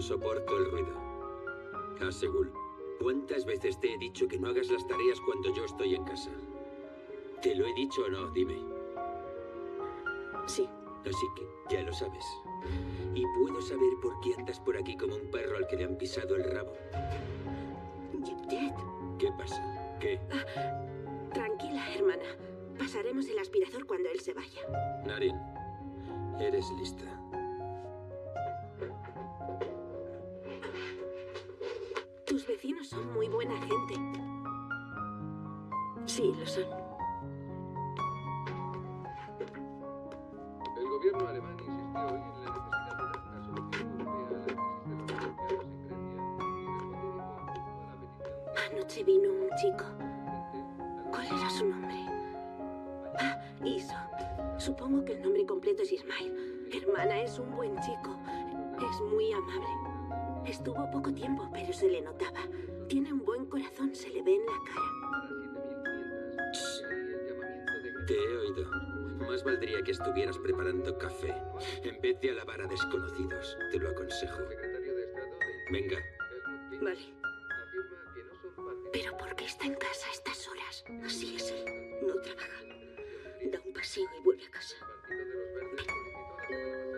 No soporto el ruido. Asegul, ¿cuántas veces te he dicho que no hagas las tareas cuando yo estoy en casa? ¿Te lo he dicho o no? Dime. Sí. Así que ya lo sabes. ¿Y puedo saber por qué andas por aquí como un perro al que le han pisado el rabo? Jepjet, ¿Qué pasa? ¿Qué? tranquila, hermana. Pasaremos el aspirador cuando él se vaya. Narin, eres lista. Vecinos son muy buena gente. Sí, lo son. El gobierno alemán insistió hoy en la necesidad de dar una solución europea a la crisis de los refugiados en Ucrania y responder en conjunto a la petición Anoche vino un chico. ¿Cuál era su nombre? Ah, Iso. Supongo que el nombre completo es Ismail. Hermana, es un buen chico. Es muy amable. Estuvo poco tiempo, pero se le notaba. Corazón, se le ve en la cara. Te he oído. Más valdría que estuvieras preparando café en vez de alabar a desconocidos. Te lo aconsejo. Venga. Vale. Pero ¿por qué está en casa a estas horas? Así es él. No trabaja. Da un paseo y vuelve a casa. El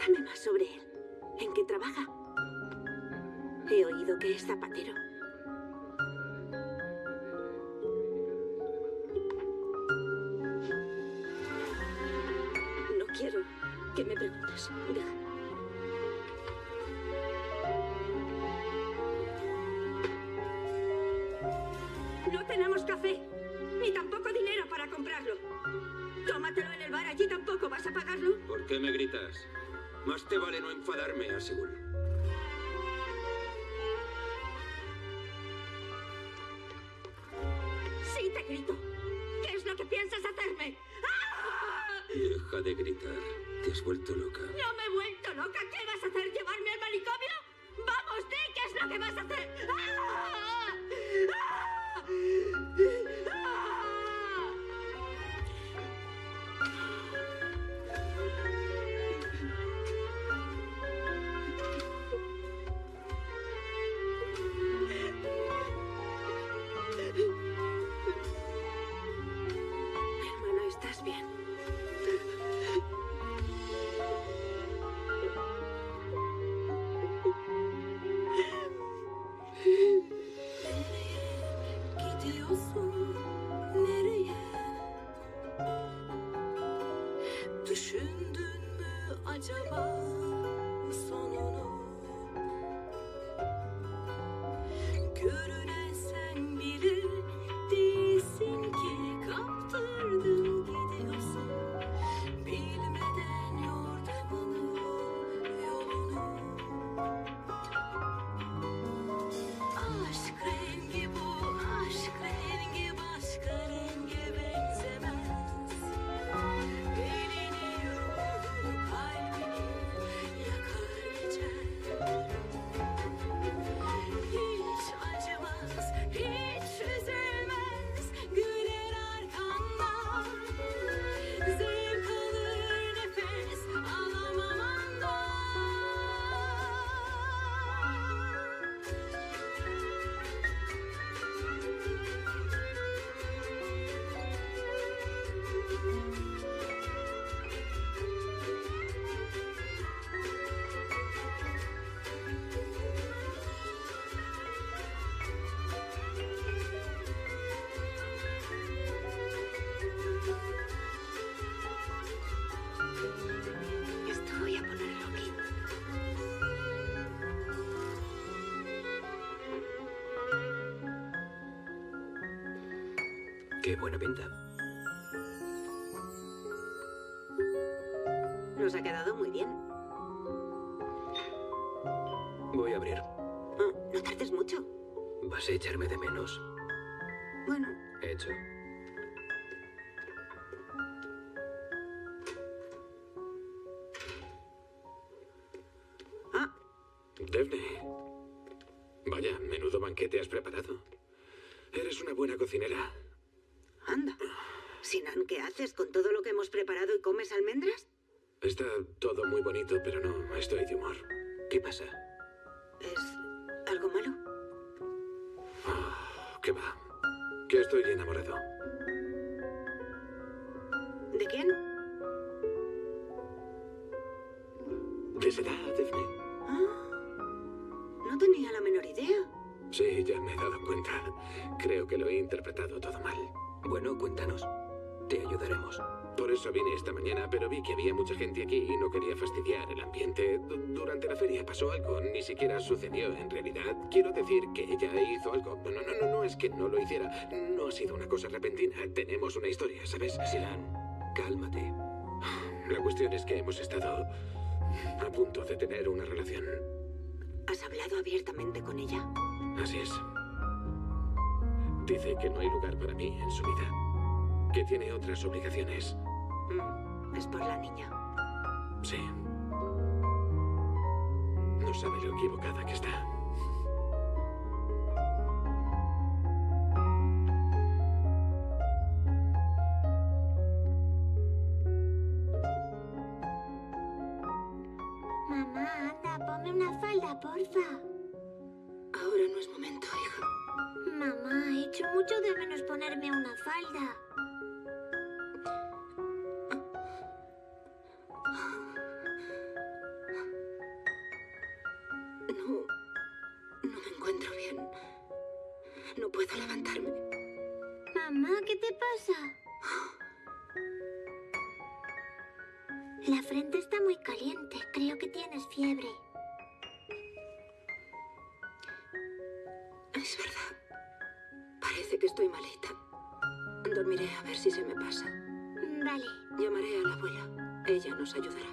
Cuéntame más sobre él. ¿En qué trabaja? He oído que es zapatero. No quiero que me preguntes. Deja. No tenemos café, ni tampoco dinero para comprarlo. Tómatelo en el bar, allí tampoco vas a pagarlo. ¿Por qué me gritas? Más te vale no enfadarme, aseguro. Sí, te grito. ¿Qué es lo que piensas hacerme? ¡Ah! Deja de gritar. Te has vuelto loca. No me he vuelto loca. ¿Qué vas a hacer? Gidiyorsun nereye? Düşündün mü acaba sonunu? Görünen Qué buena pinta. Nos ha quedado muy bien. Voy a abrir. Ah, no tardes mucho. ¿Vas a echarme de menos? Bueno, Hecho. ah, Daphne. Vaya, menudo banquete has preparado. Eres una buena cocinera. ¿Qué haces con todo lo que hemos preparado y comes almendras? Está todo muy bonito, pero no estoy de humor. ¿Qué pasa? Pasó algo, ni siquiera sucedió en realidad. Quiero decir que ella hizo algo. No, no, no, no es que no lo hiciera. No ha sido una cosa repentina. Tenemos una historia, ¿sabes? Silan, cálmate. La cuestión es que hemos estado a punto de tener una relación. ¿Has hablado abiertamente con ella? Así es. Dice que no hay lugar para mí en su vida. Que tiene otras obligaciones. Mm, es por la niña. Sí. Sabe lo equivocada que está. Nos ayudará.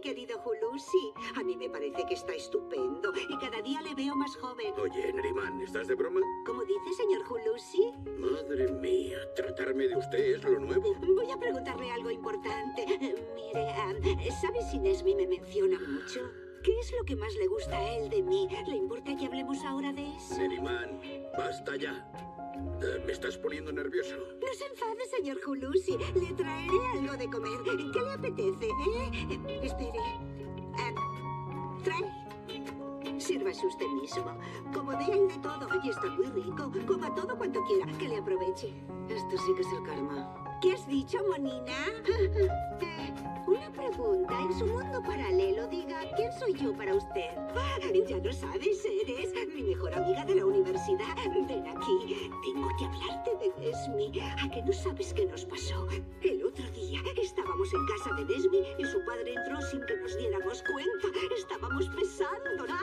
Mi querido Hulusi? A mí me parece que está estupendo y cada día le veo más joven. Oye, Neriman, ¿estás de broma? ¿Cómo dice, señor Hulusi? Madre mía, tratarme de usted es lo nuevo. Voy a preguntarle algo importante. Eh, mire, ah, ¿sabe si Nesmi me menciona mucho? ¿Qué es lo que más le gusta a él de mí? ¿Le importa que hablemos ahora de eso? Neriman, basta ya. Eh, me estás poniendo nervioso. No se enfade, señor Hulusi. Le traeré algo de comer. ¿Qué le apetece, eh? Eh, espere. Ah, trae. Sírvase usted mismo. Como de hay de todo. Y está muy rico. Coma todo cuanto quiera. Que le aproveche. Esto sí que es el karma. ¿Qué has dicho, Monina? Una pregunta. En su mundo paralelo, diga, ¿quién soy yo para usted? Ah, Ya lo sabes, eres mi mejor amiga de la universidad. Ven aquí. Tengo que hablarte de Nesmi. ¿A que no sabes qué nos pasó? El otro día estábamos en casa de Nesmi y su padre entró sin que nos diéramos cuenta. Estábamos besándola.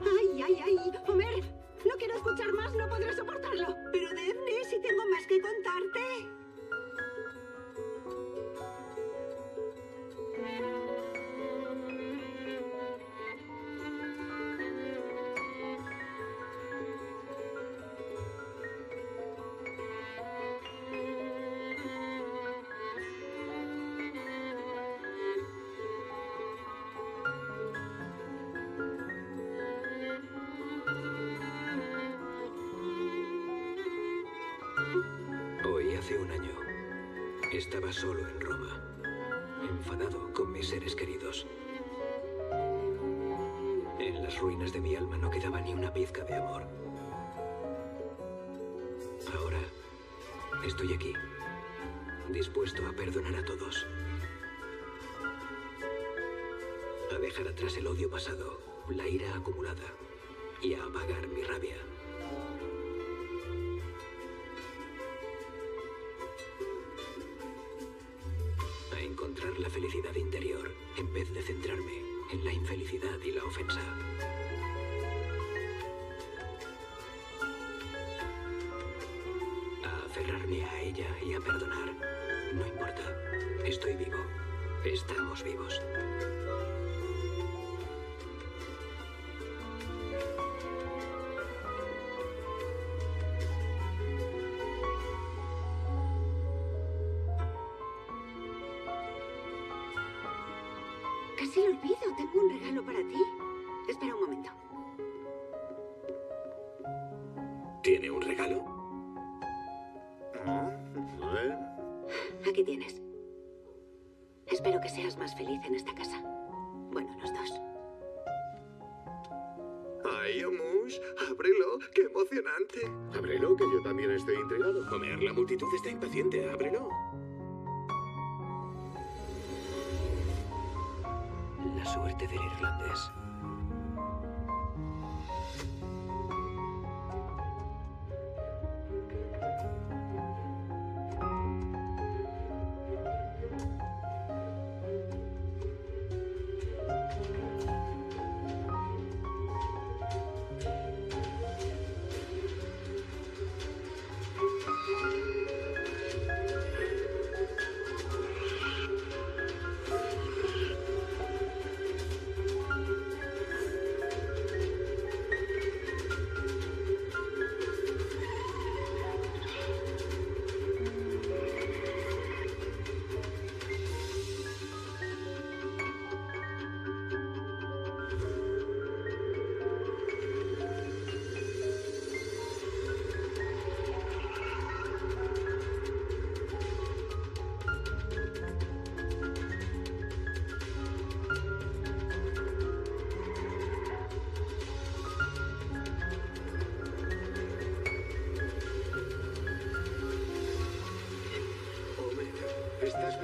¡Ay, ay, ay! Homer, no quiero escuchar más, no podré soportarlo. Pero Daphne, si tengo más que contarte. Estaba solo en Roma, enfadado con mis seres queridos. En las ruinas de mi alma no quedaba ni una pizca de amor. Ahora estoy aquí, dispuesto a perdonar a todos. A dejar atrás el odio pasado, la ira acumulada y a apagar mi rabia. A aferrarme a ella y a perdonar. No importa. Estoy vivo. Estamos vivos. Homer, la multitud está impaciente. Ábrelo. La suerte del irlandés.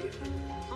Oh.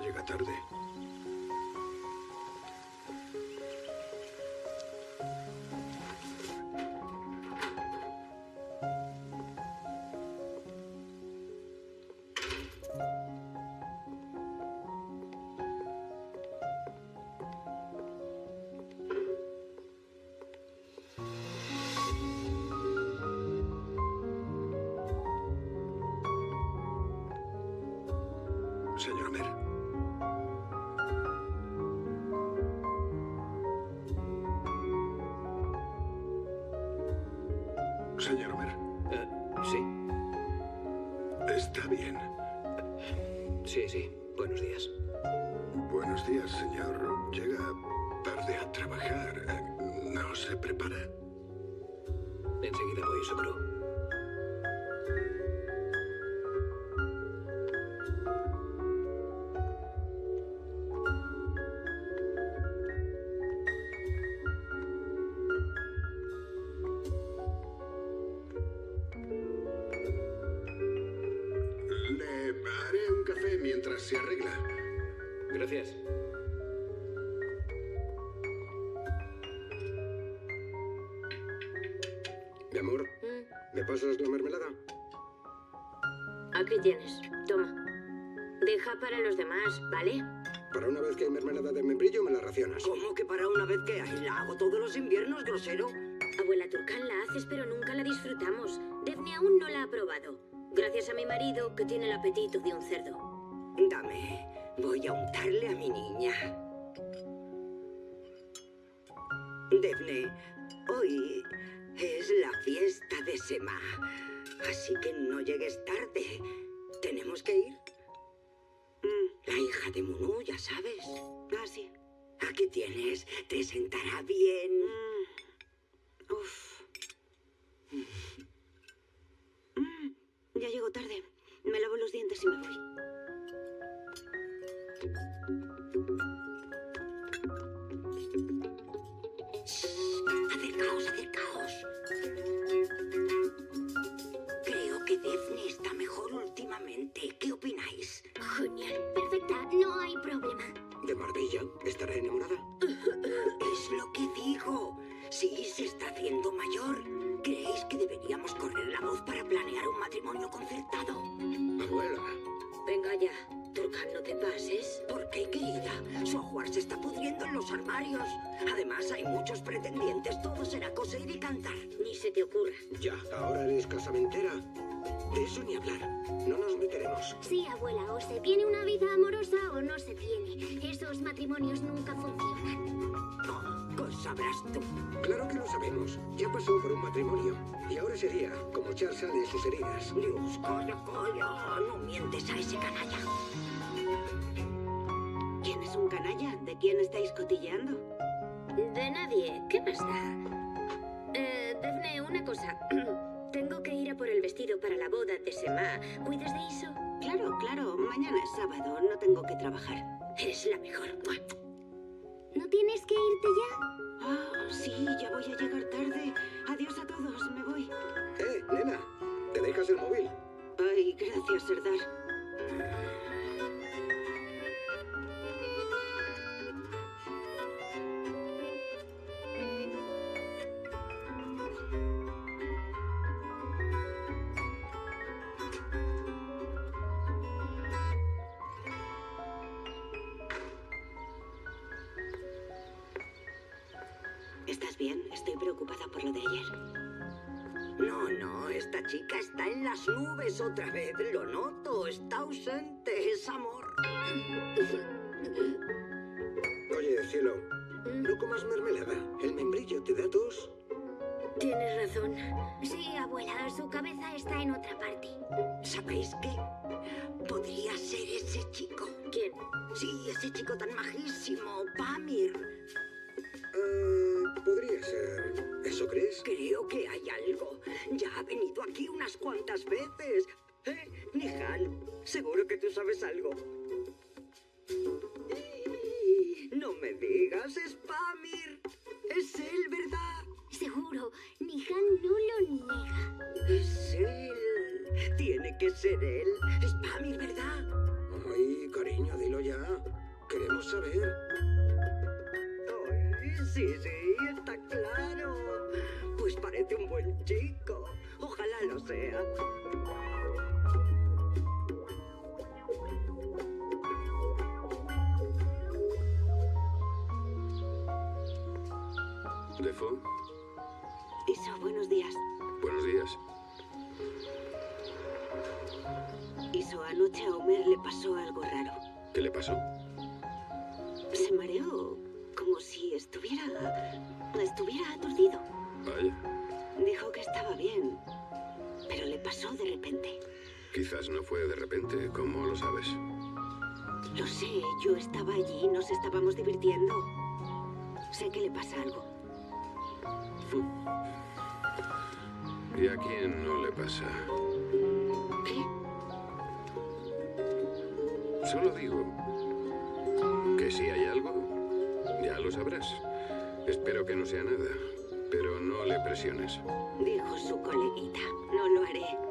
Llega tarde. Tienes. Toma. Deja para los demás, ¿vale? Para una vez que hay mermelada de membrillo, me la racionas. ¿Cómo que para una vez que hay? La hago todos los inviernos, grosero. Abuela Turcán la haces, pero nunca la disfrutamos. Daphne aún no la ha probado. Gracias a mi marido, que tiene el apetito de un cerdo. Dame. Voy a untarle a mi niña. Defne, hoy es la fiesta de Sema. Así que no llegues tarde. Tenemos que ir. La hija de Munú, ya sabes. Ah, sí. Aquí tienes. Te sentará bien. Uf. Mm, ya llego tarde. Me lavo los dientes y me voy. Acercaos, acercaos. Creo que Defne está ¿Qué opináis? Genial. Perfecta, no hay problema. De maravilla. ¿Estará enamorada? Es lo que digo. Sí, se está haciendo mayor. ¿Creéis que deberíamos correr la voz para planear un matrimonio concertado? Abuela. Venga ya. Turcán, no te pases. ¿Por qué, querida? Su ajuar se está pudriendo en los armarios. Además, hay muchos pretendientes. Todo será coser y cantar. Ni se te ocurra. Ya, ahora eres casamentera. De eso ni hablar. No nos meteremos. Sí, abuela, o se tiene una vida amorosa o no se tiene. Esos matrimonios nunca funcionan. Pues sabrás tú. Claro que lo sabemos. Ya pasó por un matrimonio. Y ahora sería como echarse de sus heridas. Dios, calla, calla. No mientes a ese canalla. ¿Quién es un canalla? ¿De quién estáis cotilleando? De nadie. ¿Qué más da? Eh, Daphne, una cosa. Tengo que ir a por el vestido para la boda de Sema. ¿Cuidas de eso? Claro, claro. Mañana es sábado. No tengo que trabajar. Eres la mejor. ¿No tienes que irte ya? Ah, sí, ya voy a llegar tarde. Adiós a todos. Me voy. Eh, nena. ¿Te dejas el móvil? Ay, gracias, Serdar. Ausente. Es amor. Oye, cielo. No comas mermelada. El membrillo te da tos. Tienes razón. Sí, abuela, su cabeza está en otra parte. ¿Sabéis qué? Podría ser ese chico. ¿Quién? Sí, ese chico tan majísimo, Pamir. Eh, podría ser. ¿Eso crees? Creo que hay algo. Ya ha venido aquí unas cuantas veces. ¿Eh? Nihan, seguro que tú sabes algo. No me digas, es Pamir. Es él, ¿verdad? Seguro, Nihan no lo niega. Es él. Tiene que ser él. Es Pamir, ¿verdad? Ay, cariño, dilo ya. saber. Ay, sí, sí, está claro. Pues parece un buen chico. Ojalá lo sea. Defoe, Eso, buenos días. buenos días. Iso, anoche a Homer le pasó algo raro. ¿Qué le pasó? Se mareó como si estuviera... estuviera aturdido. Vaya, Dijo que estaba bien, pero le pasó de repente. quizás no fue de repente, ¿cómo lo sabes? Lo sé, yo estaba allí y nos estábamos divirtiendo. Sé que le pasa algo. ¿Y a quién no le pasa? ¿Qué? Solo digo que si hay algo, ya lo sabrás. Espero que no sea nada, pero no le presiones. Dijo su coleguita. No lo haré.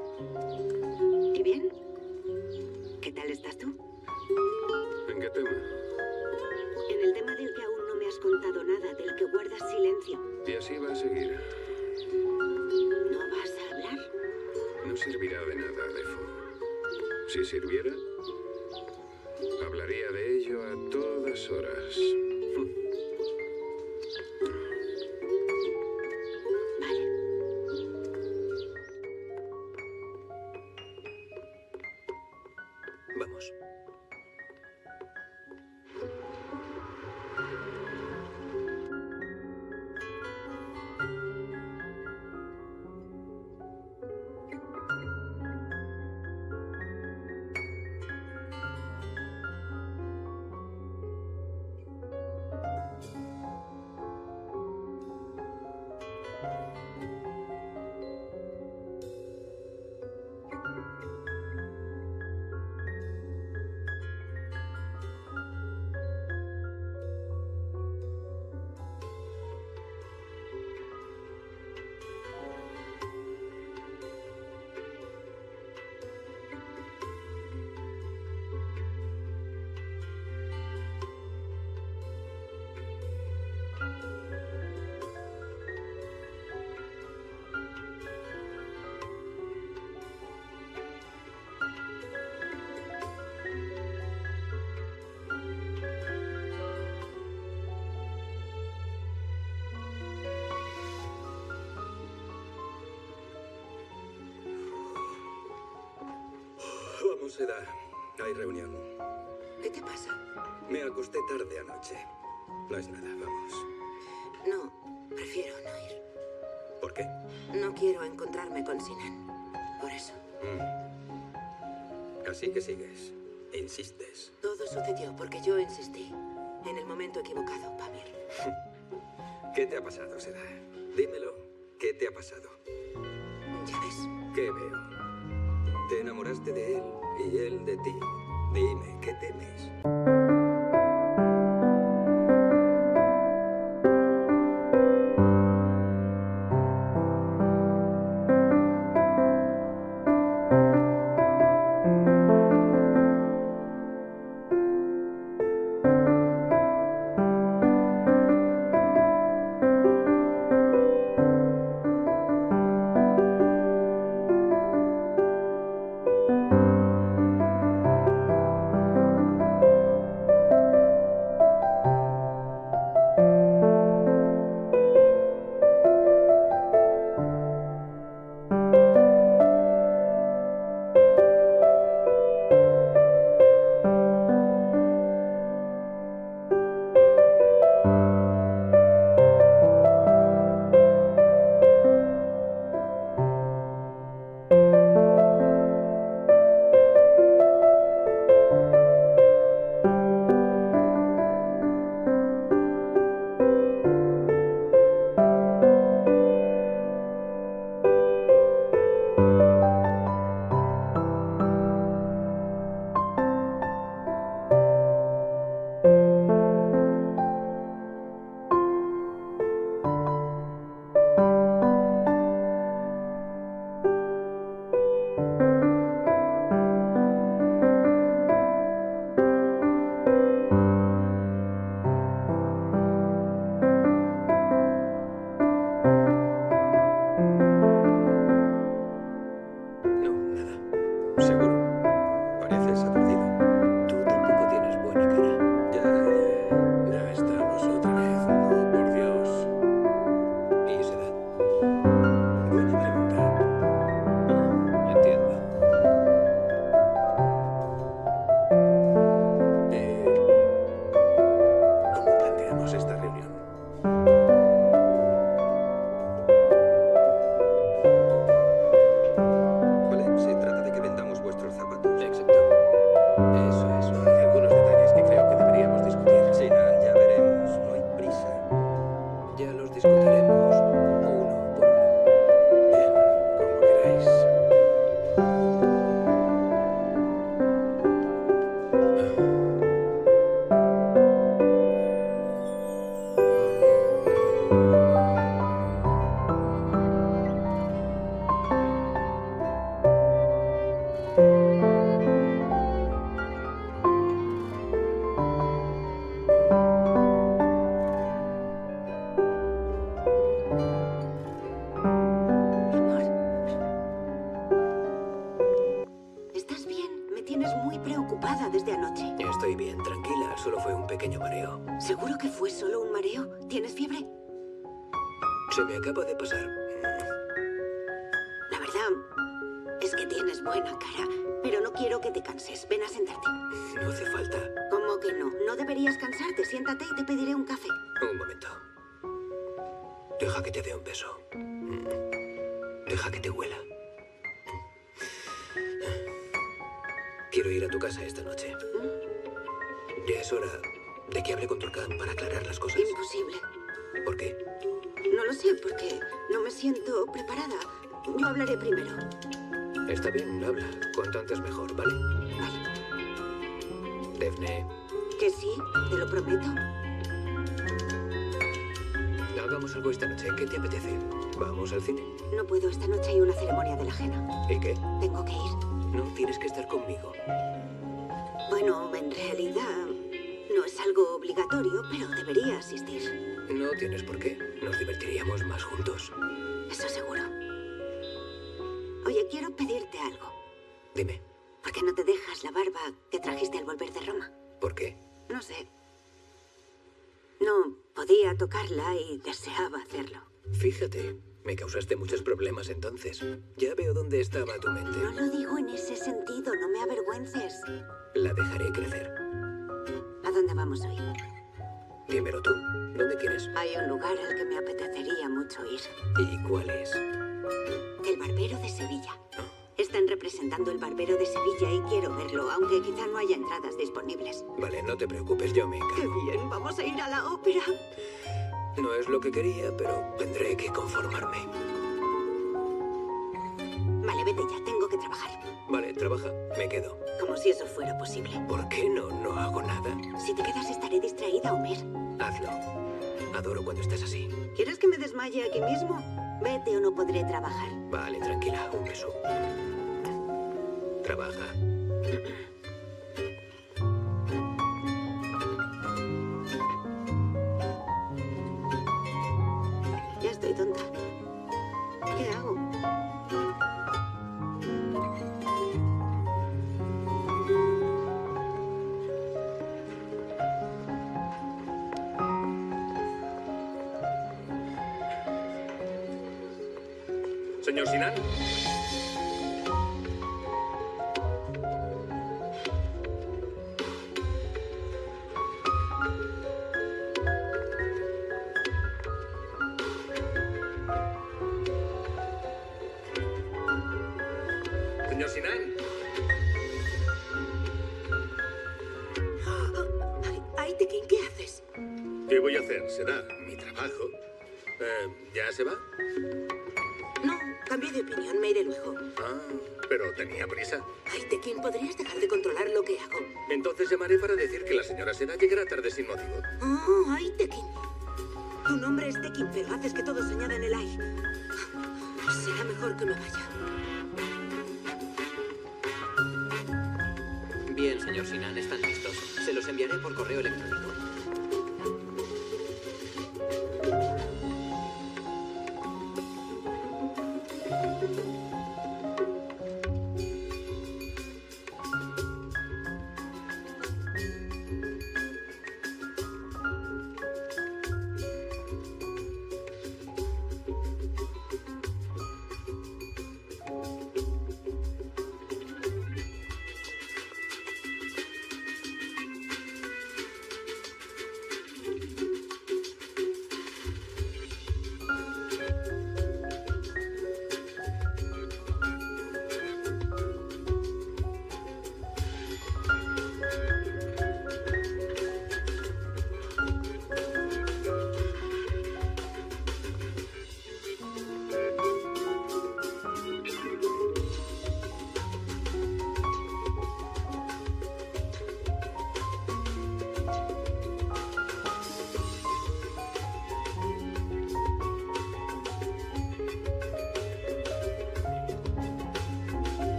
Vamos, Eda. Hay reunión. ¿Qué te pasa? Me acosté tarde anoche. No es nada, vamos. No, prefiero no ir. ¿Por qué? No quiero encontrarme con Sinan. Por eso. Mm. Así que sigues. Insistes. Todo sucedió porque yo insistí. En el momento equivocado, Pamir. ¿Qué te ha pasado, Seda? Dímelo. ¿Qué te ha pasado? Ya ves. ¿Qué veo? Te enamoraste de él y él de ti. Dime, ¿qué temes? Defne, Que sí, te lo prometo. hagamos algo esta noche. ¿Qué te apetece? ¿Vamos al cine? No puedo. Esta noche hay una ceremonia de la ajena. ¿Y qué? Tengo que ir. No tienes que estar conmigo. Bueno, en realidad no es algo obligatorio, pero debería asistir. No tienes por qué. Nos divertiríamos más juntos. Eso seguro. Oye, quiero pedirte algo. Dime, ¿Por qué no te dejas la barba que trajiste al volver de Roma? ¿por qué? No sé. No podía tocarla y deseaba hacerlo. Fíjate, me causaste muchos problemas entonces. Ya veo dónde estaba tu mente. No lo digo en ese sentido, no me avergüences. La dejaré crecer. ¿A dónde vamos hoy? Dímelo tú. ¿Dónde quieres? Hay un lugar al que me apetecería mucho ir. ¿Y cuál es? El Barbero de Sevilla. Están representando el Barbero de Sevilla y quiero verlo, aunque quizá no haya entradas disponibles. Vale, no te preocupes, yo me ¡Qué encargo. bien! Vamos a ir a la ópera. No es lo que quería, pero tendré que conformarme. Vale, vete ya, tengo que trabajar. Vale, trabaja. Me quedo. Como si eso fuera posible. ¿Por qué no? No hago nada. Si te quedas estaré distraída, Homer. Hazlo. Adoro cuando estás así. ¿Quieres que me desmaye aquí mismo? Vete o no podré trabajar. Vale, tranquila. Un beso. Trabaja. Señor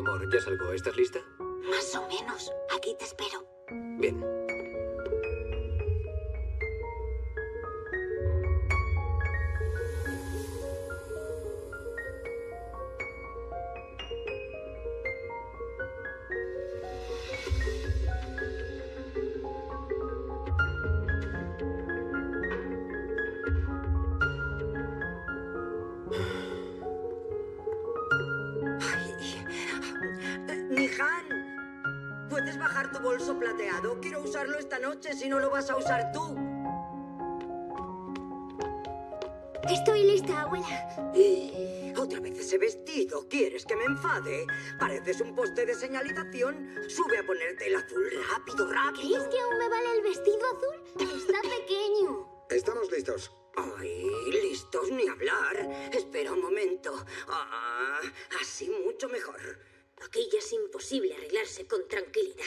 amor. Ya salgo. ¿Estás lista? Si no lo vas a usar tú. Estoy lista, abuela. Y otra vez ese vestido. ¿Quieres que me enfade? Pareces un poste de señalización. Sube a ponerte el azul rápido, rápido. ¿Crees que aún me vale el vestido azul? Está pequeño. Estamos listos. Ay, listos ni hablar. Espera un momento. Ah, así mucho mejor. Aquí ya es imposible arreglarse con tranquilidad.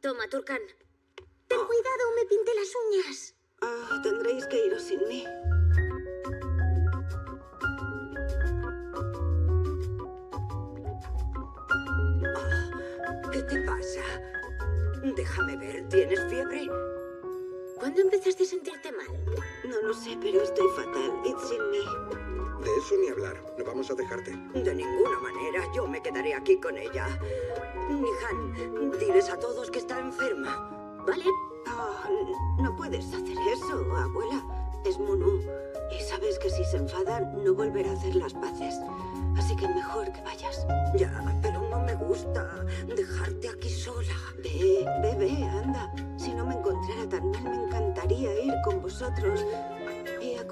Toma, Turkan. Ten cuidado, me pinté las uñas. Ah, tendréis que iros sin mí. ¿Qué te pasa? Déjame ver, ¿tienes fiebre? ¿Cuándo empezaste a sentirte mal? No lo sé, pero estoy fatal. Id sin mí. De eso ni hablar. No vamos a dejarte. De ninguna manera, yo me quedaré aquí con ella. Nihan, diles a todos que está enferma. Vale. Ah, no puedes hacer eso, abuela. Es Munu. Y sabes que si se enfada, no volverá a hacer las paces. Así que mejor que vayas. Ya, pero no me gusta dejarte aquí sola. Ve, ve, ve, anda. Si no me encontrara tan mal, me encantaría ir con vosotros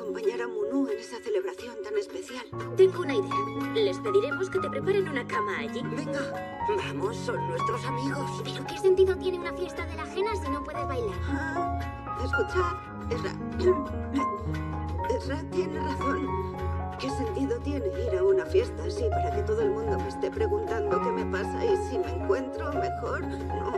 acompañar a Munu en esa celebración tan especial. Tengo una idea. Les pediremos que te preparen una cama allí. Venga, vamos, son nuestros amigos. ¿Pero qué sentido tiene una fiesta de la ajena si no puedes bailar? Ah, escuchad, Ezra. Ezra tiene razón. ¿Qué sentido tiene ir a una fiesta así para que todo el mundo me esté preguntando qué me pasa y si me encuentro mejor? No,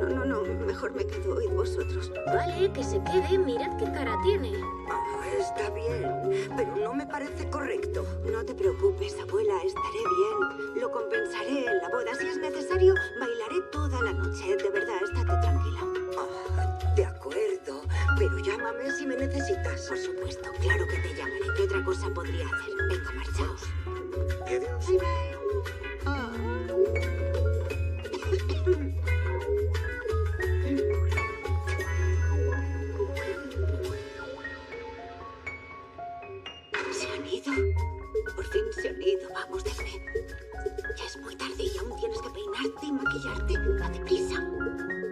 no, no, no, mejor me quedo oíd vosotros. Vale, que se quede. Mirad qué cara tiene. Ah, está bien, pero no me parece correcto. No te preocupes, abuela, estaré bien. Lo compensaré en la boda. Si es necesario, bailaré toda la noche. De verdad, estate tranquila. Ah, de acuerdo, pero llámame si me necesitas. Por supuesto, claro que te llamaré. ¿Qué otra cosa podría Venga, marchaos. Se han ido. Por fin se han ido. Vamos, Daphne. Ya es muy tarde y aún tienes que peinarte y maquillarte. Date prisa.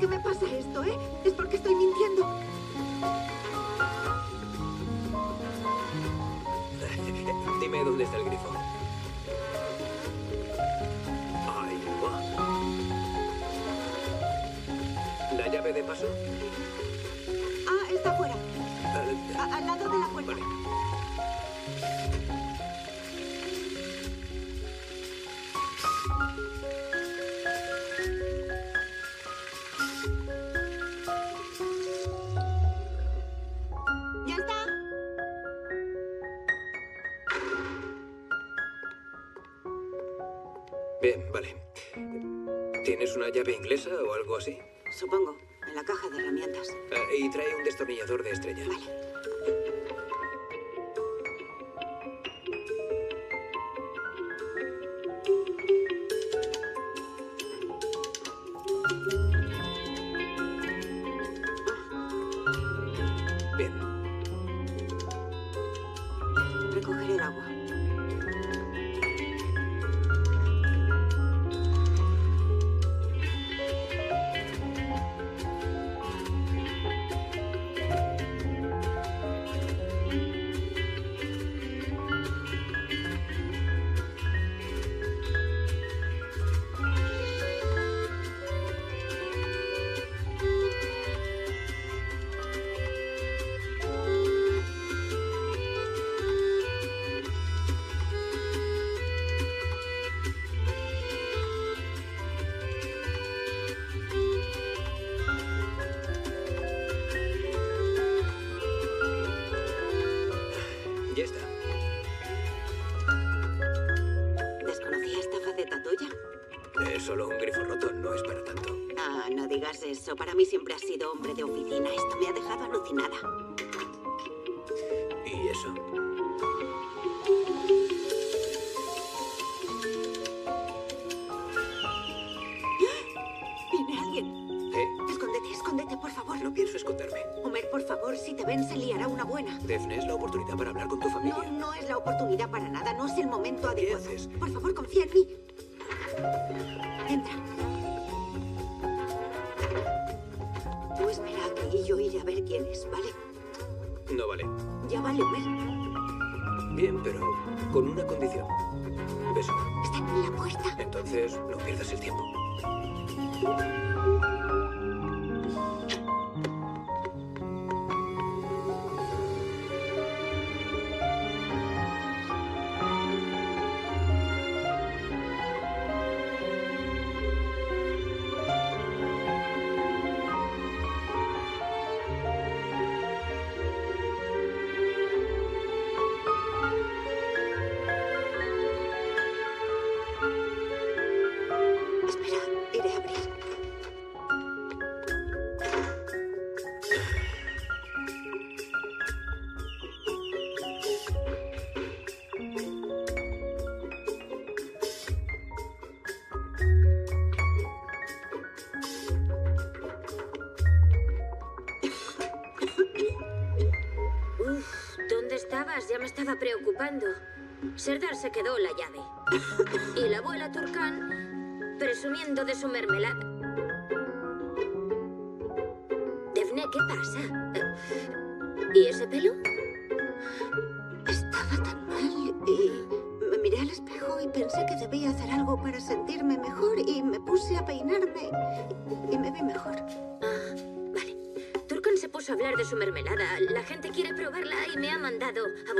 qué me pasa esto, eh? Es porque estoy mintiendo. Dime dónde está el grifo. Ahí va. ¿La llave de paso? Ah, está afuera. Eh, al, lado de la puerta. Vale. llave inglesa o algo así? Supongo, en la caja de herramientas. Ah, y trae un destornillador de estrella. Vale. preocupando. Serdar se quedó la llave. Y la abuela Turcán, presumiendo de su mermelada. Devne ¿qué pasa? ¿Y ese pelo? Estaba tan mal y me miré al espejo y pensé que debía hacer algo para sentirme mejor y me puse a peinarme y me vi mejor. Ah, vale. Turcán se puso a hablar de su mermelada. La gente quiere probarla y me ha mandado a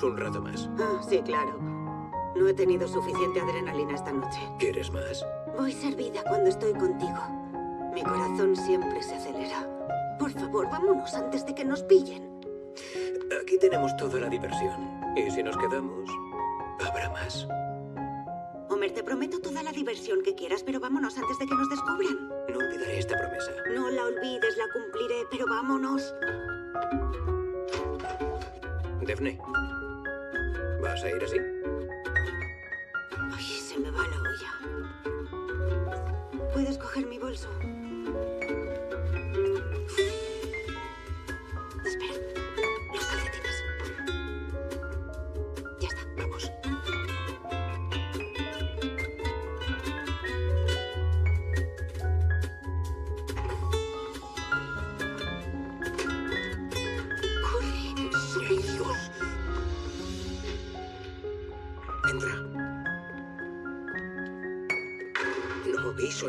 Un rato más. Ah, sí, claro. No he tenido suficiente adrenalina esta noche. ¿Quieres más? Voy servida cuando estoy contigo. Mi corazón siempre se acelera. Por favor, vámonos antes de que nos pillen. Aquí tenemos toda la diversión. Y si nos quedamos, habrá más. Homer, te prometo toda la diversión que quieras, pero vámonos antes de que nos descubran. No olvidaré esta promesa. No la olvides, la cumpliré, pero vámonos. Daphne, ¿vas a ir así? Ay, se me va la olla. ¿Puedes coger mi bolso? Espera.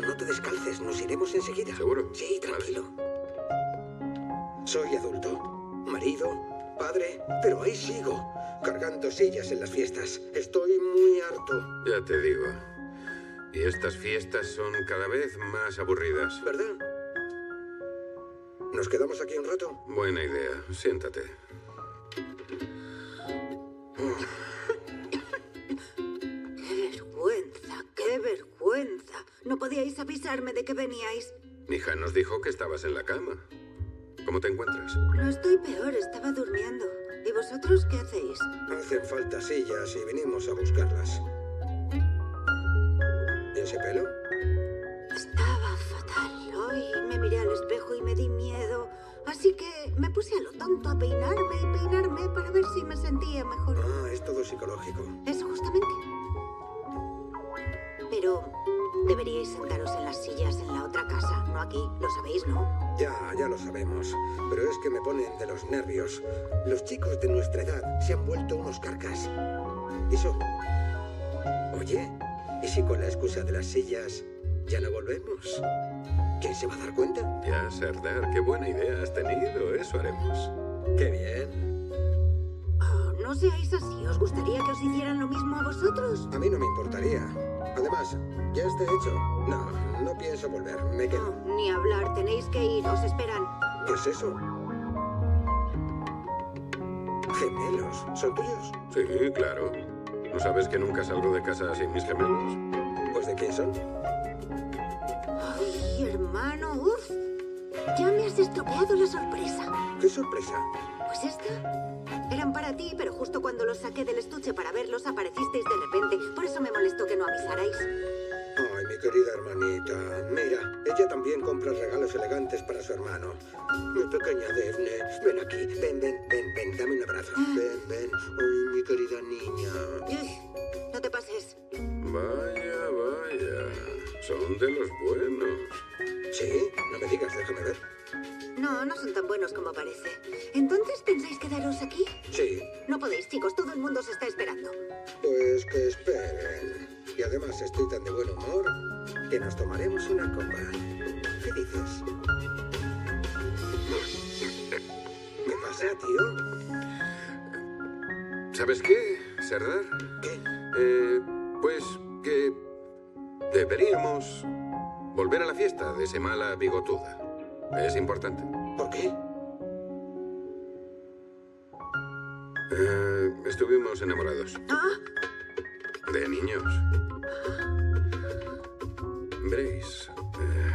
No, te descalces. Nos iremos enseguida. ¿Seguro? Sí, tranquilo. Soy adulto. Marido, padre, pero ahí sigo. Cargando sillas en las fiestas. Estoy muy harto. Ya te digo. Y estas fiestas son cada vez más aburridas. ¿Verdad? ¿Nos quedamos aquí un rato? Buena idea. Siéntate. ¿No podíais avisarme de que veníais? Mija nos dijo que estabas en la cama. ¿Cómo te encuentras? No estoy peor, estaba durmiendo. ¿Y vosotros qué hacéis? Hacen falta sillas y venimos a buscarlas. ¿Y ese pelo? Estaba fatal. Hoy me miré al espejo y me di miedo. Así que me puse a lo tonto a peinarme y peinarme para ver si me sentía mejor. Ah, es todo psicológico. Eso justamente. Deberíais sentaros en las sillas en la otra casa, no aquí. Lo sabéis, ¿no? Ya, ya lo sabemos. Pero es que me ponen de los nervios. Los chicos de nuestra edad se han vuelto unos carcas. Eso. Oye, ¿y si con la excusa de las sillas ya no volvemos? ¿Quién se va a dar cuenta? Ya, Sardar, qué buena idea has tenido. Eso haremos. Qué bien. Oh, no seáis así. ¿Os gustaría que os hicieran lo mismo a vosotros? A mí no me importaría. Además, ya está hecho. No, no pienso volver. Me quedo. Ni hablar, tenéis que ir, os esperan. ¿Qué es eso? ¿Gemelos? ¿Son tuyos? Sí, claro. ¿No sabes que nunca salgo de casa sin mis gemelos? Pues de quién son. Ay, hermano, uff. Ya me has estropeado la sorpresa. ¿Qué sorpresa? Pues esta. Eran para ti, pero justo cuando los saqué del estuche para verlos aparecisteis de repente. Por eso me molestó que no avisarais. Ay, mi querida hermanita. Mira, ella también compra regalos elegantes para su hermano. Mi pequeña Daphne, ven aquí. Ven, ven, ven, ven, dame un abrazo. Ven, ven. Ay, mi querida niña. Uy, no te pases. Vaya, vaya. Son de los buenos. ¿Sí? No me digas, déjame ver. No, no son tan buenos como parece. ¿Entonces pensáis quedaros aquí? Sí, No podéis, chicos. Todo el mundo se está esperando. pues que esperen. Y además estoy tan de buen humor que nos tomaremos una copa. ¿Qué dices? ¿Qué pasa, tío? ¿Sabes qué, Sardar? ¿Qué? Eh, pues que deberíamos volver a la fiesta de Semala Bigotuda. Es importante. ¿Por qué? Eh, estuvimos enamorados. Ah, De niños. Veréis. eh,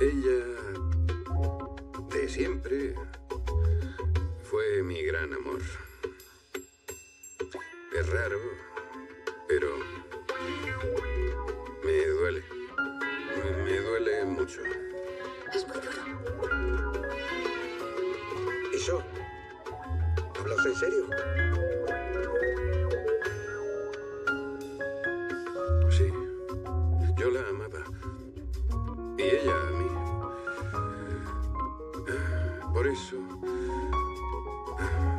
ella. De siempre. Fue mi gran amor. Es raro, pero. Me duele. Me duele mucho. ¿Eso? ¿Hablas en serio? Sí. Yo la amaba. Y ella a mí. Por eso.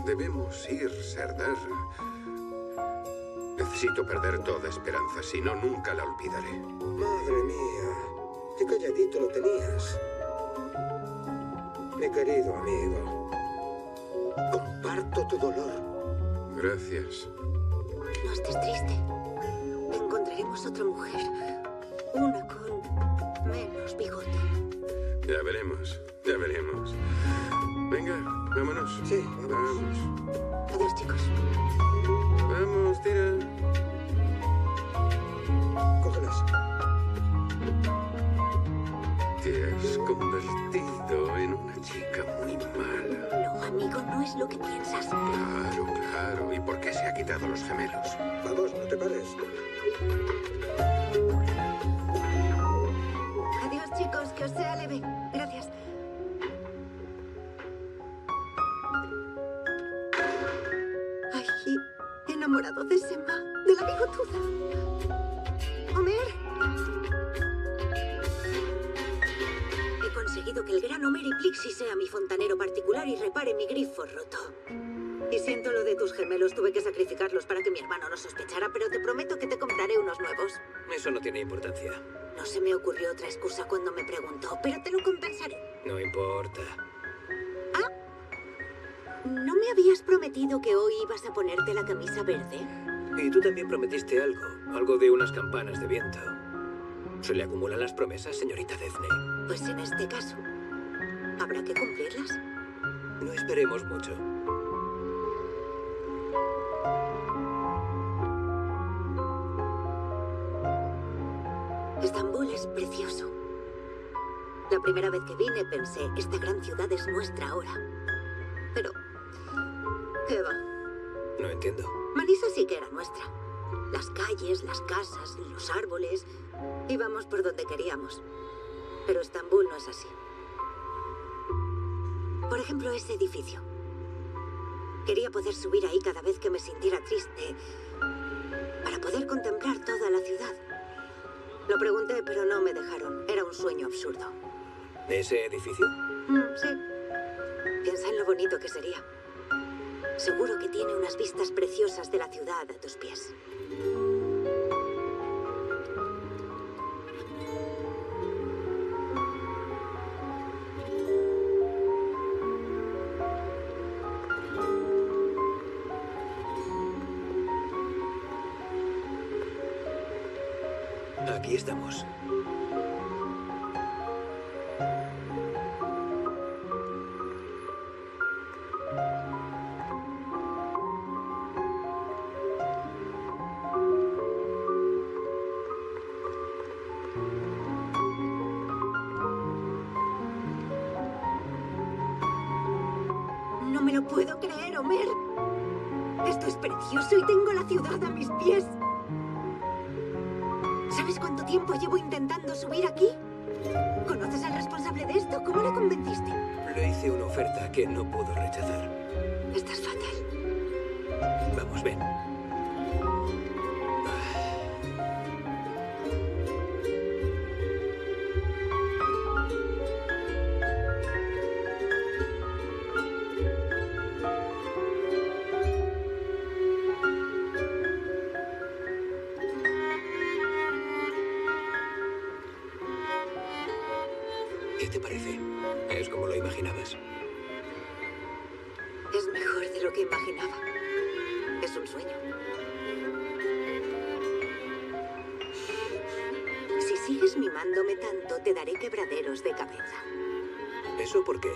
Debemos ir, Sardar. Necesito perder toda esperanza, si no, nunca la olvidaré. Madre mía, qué calladito lo tenías. Mi querido amigo. Comparto tu dolor. Gracias. No estés triste. Encontraremos otra mujer. Una con menos bigote. Ya veremos, ya veremos. Venga, vámonos. Sí, vamos. Adiós, chicos. Vamos, tira. Cógelas. Te has convertido piensas. Claro, claro. ¿Y por qué se ha quitado los gemelos? Y repare mi grifo roto. Y siento lo de tus gemelos, tuve que sacrificarlos para que mi hermano no sospechara, pero te prometo que te compraré unos nuevos. Eso no tiene importancia. No se me ocurrió otra excusa cuando me preguntó, pero te lo compensaré. No importa. ¿No me habías prometido que hoy ibas a ponerte la camisa verde? Y tú también prometiste algo. Algo de unas campanas de viento. ¿Se le acumulan las promesas, señorita Daphne? Pues en este caso, habrá que cumplirlas. No esperemos mucho. Estambul es precioso. La primera vez que vine pensé, esta gran ciudad es nuestra ahora. Pero, ¿qué va? No entiendo. Manisa sí que era nuestra. Las calles, las casas, los árboles. Íbamos por donde queríamos. Pero Estambul no es así. Por ejemplo, ese edificio. Quería poder subir ahí cada vez que me sintiera triste para poder contemplar toda la ciudad. Lo pregunté, pero no me dejaron. Era un sueño absurdo. ¿Ese edificio? Mm, sí. Piensa en lo bonito que sería. Seguro que tiene unas vistas preciosas de la ciudad a tus pies. Aquí estamos. Oferta que no pudo rechazar. Estás fatal. Vamos, ven. Sigues mimándome tanto, te daré quebraderos de cabeza. ¿Eso por qué?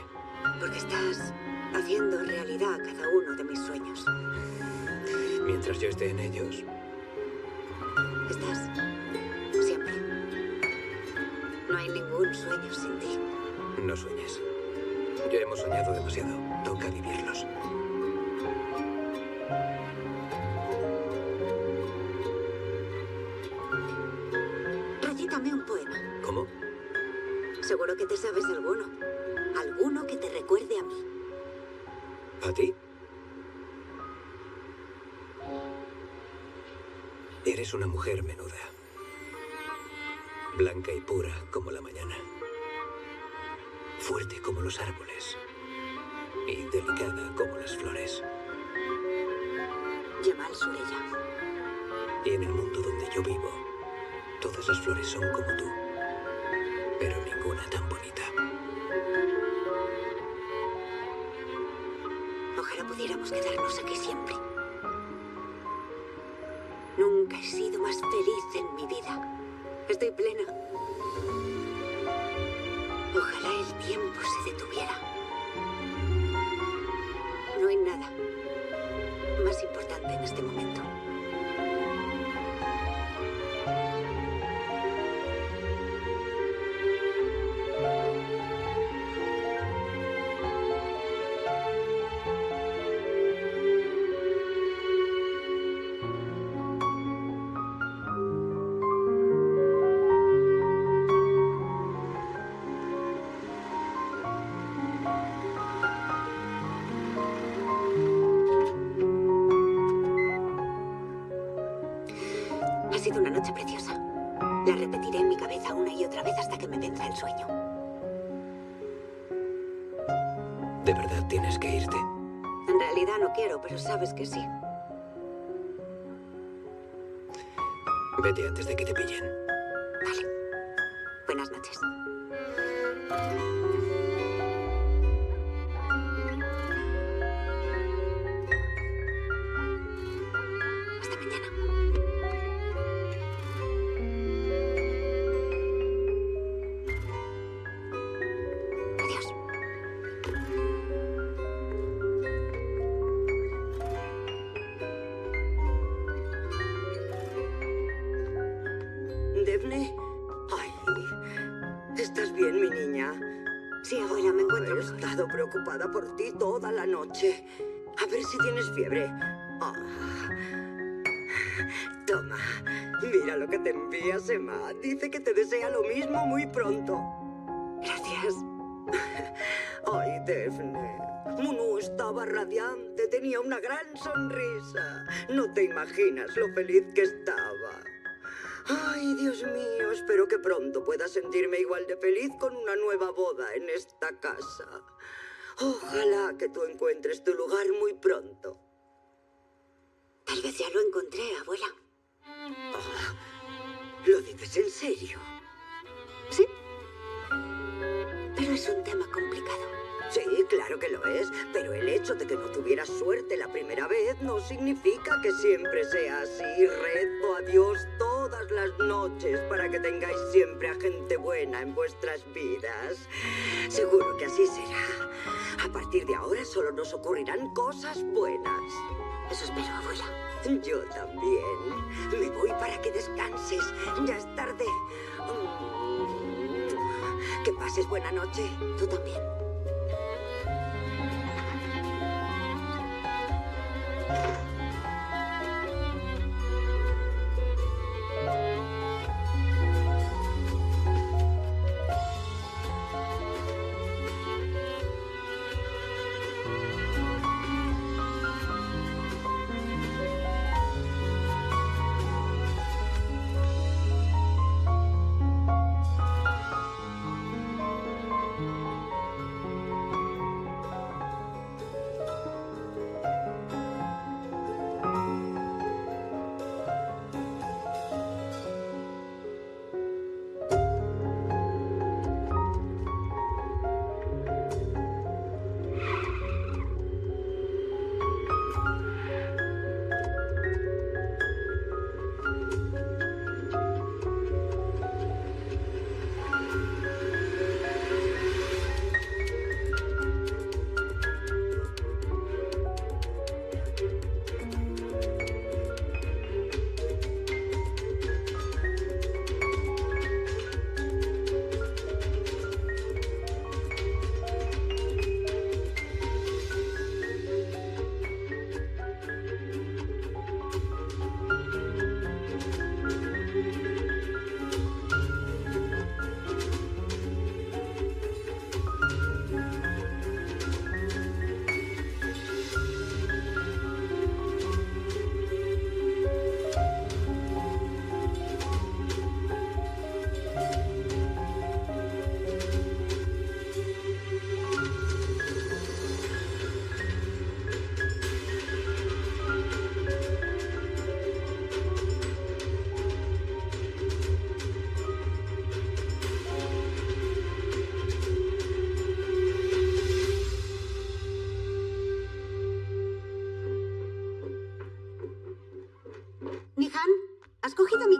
Porque estás haciendo realidad cada uno de mis sueños. Mientras yo esté en ellos, Estás siempre. No hay ningún sueño sin ti. no sueñes. Ya hemos soñado demasiado. Toca vivirlos. Seguro que te sabes alguno. Alguno que te recuerde a mí. ¿A ti? Eres una mujer menuda. Blanca y pura como la mañana. Fuerte como los árboles. Y delicada como las flores. Yamal Sureya. Y en el mundo donde yo vivo, todas las flores son como tú. Pero ninguna tan bonita. Ojalá pudiéramos quedarnos aquí siempre. Antes de que te pillen. Envía Sema. Dice que te desea lo mismo muy pronto. Gracias. Ay, Defne. Munu estaba radiante, tenía una gran sonrisa. No te imaginas lo feliz que estaba. Ay, Dios mío, espero que pronto pueda sentirme igual de feliz con una nueva boda en esta casa. Ojalá que tú encuentres tu lugar muy pronto. Tal vez ya lo encontré, abuela. Ah, ¿Lo dices en serio? Sí. Pero es un tema complicado. Sí, claro que lo es, pero el hecho de que no tuvieras suerte la primera vez no significa que siempre sea así. Rezo a Dios todas las noches para que tengáis siempre a gente buena en vuestras vidas. Seguro que así será. A partir de ahora solo nos ocurrirán cosas buenas suspiró abuela. Yo también. Me voy para que descanses. Ya es tarde. Mm. Que pases buena noche. Tú también.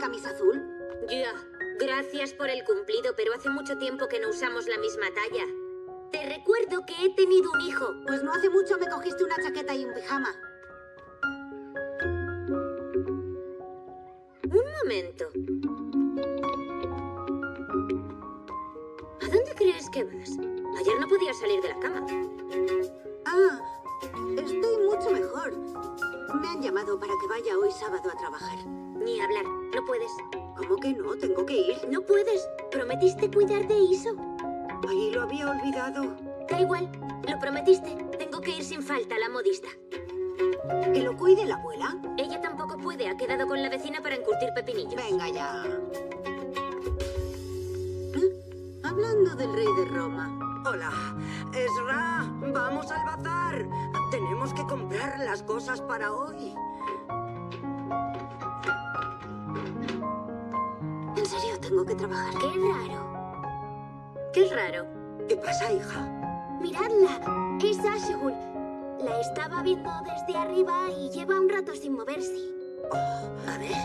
Camisa azul? Ya. Gracias por el cumplido, pero hace mucho tiempo que no usamos la misma talla. Te recuerdo que he tenido un hijo. Pues no hace mucho me cogiste una chaqueta y un pijama. No puedes. Prometiste cuidar de Iso. Ahí lo había olvidado. Da igual. Lo prometiste. Tengo que ir sin falta a la modista. ¿Que lo cuide la abuela? Ella tampoco puede. Ha quedado con la vecina para encurtir pepinillos. Venga ya. ¿Eh? Hablando del rey de Roma. Hola, Esra, vamos al bazar. Tenemos que comprar las cosas para hoy. En serio, tengo que trabajar. Qué raro. Qué raro. ¿Qué pasa, hija? Miradla, es Ashegul. La estaba viendo desde arriba y lleva un rato sin moverse. A ver.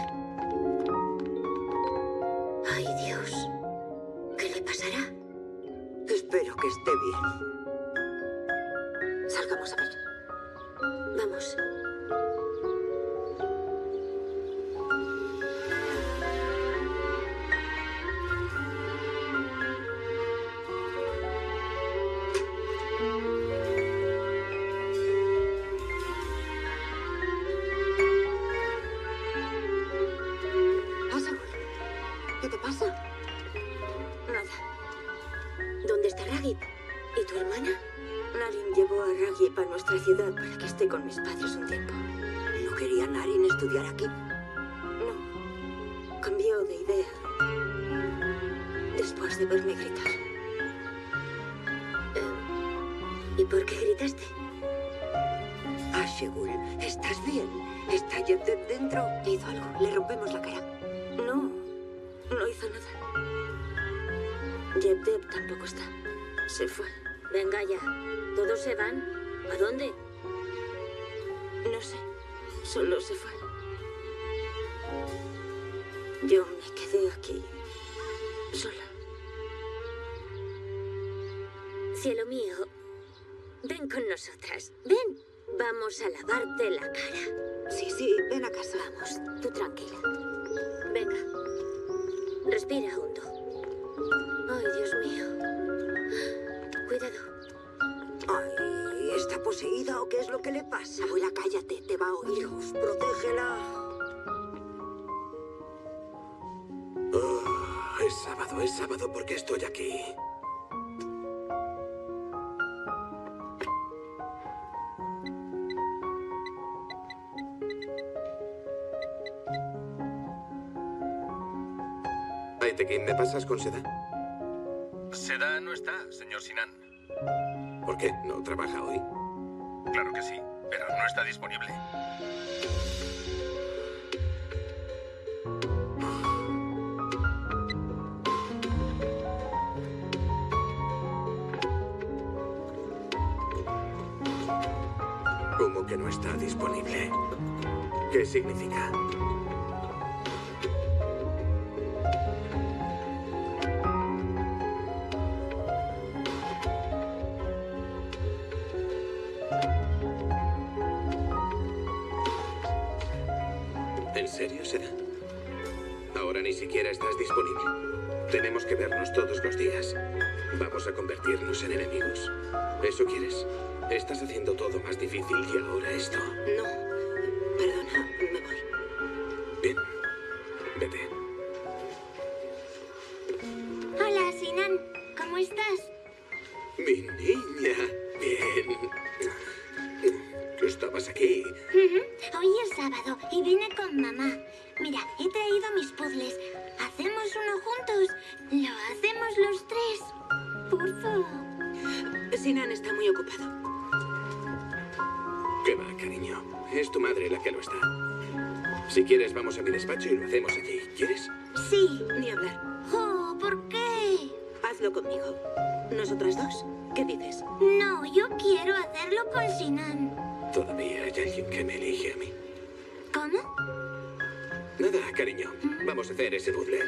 Ay, Dios. ¿Qué le pasará? Espero que esté bien. Salgamos a ver. Vamos. ¿Y tu hermana? Narin llevó a Ragib a nuestra ciudad para que esté con mis padres un tiempo. ¿No quería Narin estudiar aquí? No. Cambió de idea. Después de verme gritar. Eh, ¿Y por qué gritaste? Ashegul, ¿estás bien? ¿Está Yeddet dentro? Hizo algo. Le rompemos la cara. No, no hizo nada. Yeddet tampoco está. Se fue. Venga ya. ¿Todos se van? ¿A dónde? No sé. Solo se fue. Yo me quedé aquí. Sola. Cielo mío, ven con nosotras. Ven. Vamos a lavarte la cara. Sí, sí, ven a casa. Vamos, tú tranquila. Venga. Respira hondo. Ay, Dios ¿está poseída o qué es lo que le pasa? Abuela, cállate, te va a oír. Dios, protégela. Oh, es sábado, es sábado porque estoy aquí. Aitekin, ¿me pasas con Seda? Seda no está, señor Sinan. ¿Por qué? ¿No trabaja hoy? Claro que sí, pero no está disponible. ¿Cómo que no está disponible? ¿Qué significa? ¿Eso quieres? Estás haciendo todo más difícil y ahora esto. Hacer ese puzzle.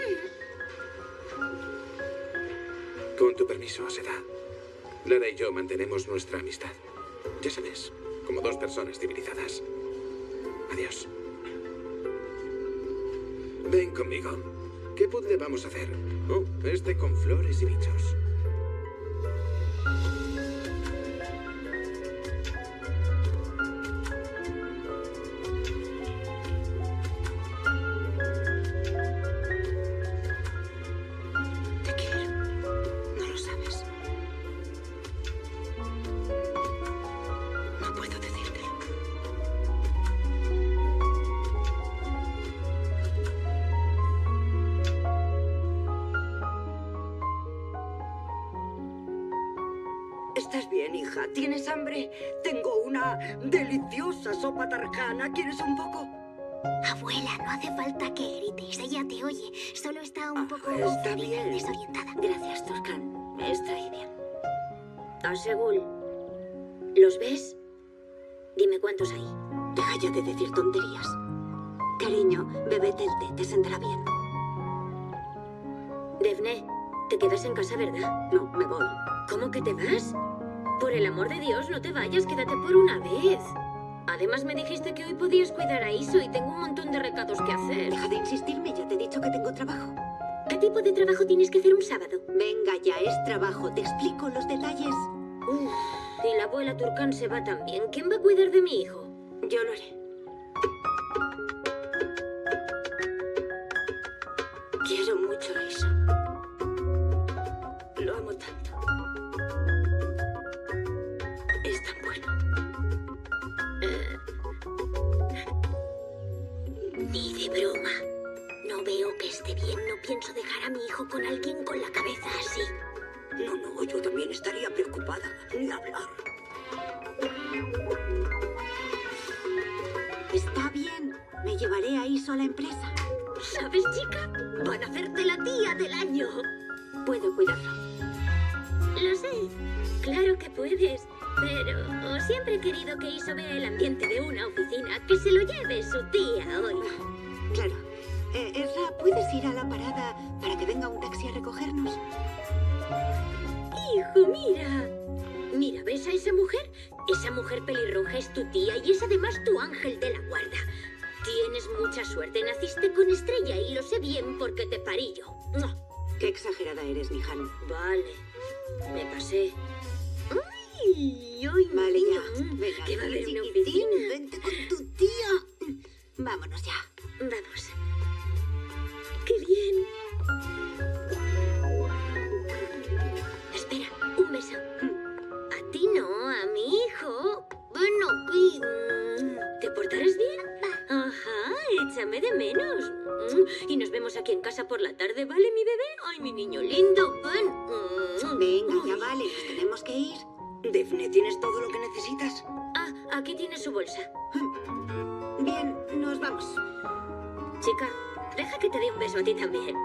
Con tu permiso, Seda. Lara y yo mantenemos nuestra amistad. Ya sabes, como dos personas civilizadas. Adiós. Ven conmigo. ¿Qué puzzle vamos a hacer? Oh, este con flores y bichos. Turcán se va también. ¿Quién va a cuidar de mi hijo? Yo lo haré. Mm, Y nos vemos aquí en casa por la tarde, ¿vale, mi bebé? Ay, mi niño lindo, ven. Mm. Venga, ya vale. Nos tenemos que ir. Defne, ¿tienes todo lo que necesitas? Ah, aquí tienes su bolsa. Bien, nos vamos. Chica, deja que te dé un beso a ti también.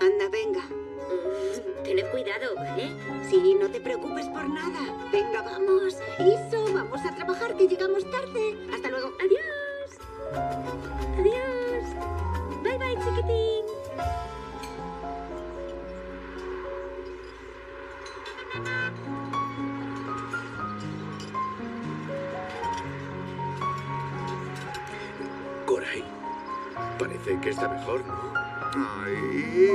Anda, venga. Mm, Tened cuidado, ¿vale? Sí, no te preocupes por nada. Venga, vamos. Iso, vamos a trabajar, que llegamos tarde. Hasta luego. Adiós. Adiós. Bye, bye, chiquitín. Coray, parece que está mejor, ¿no? Ay,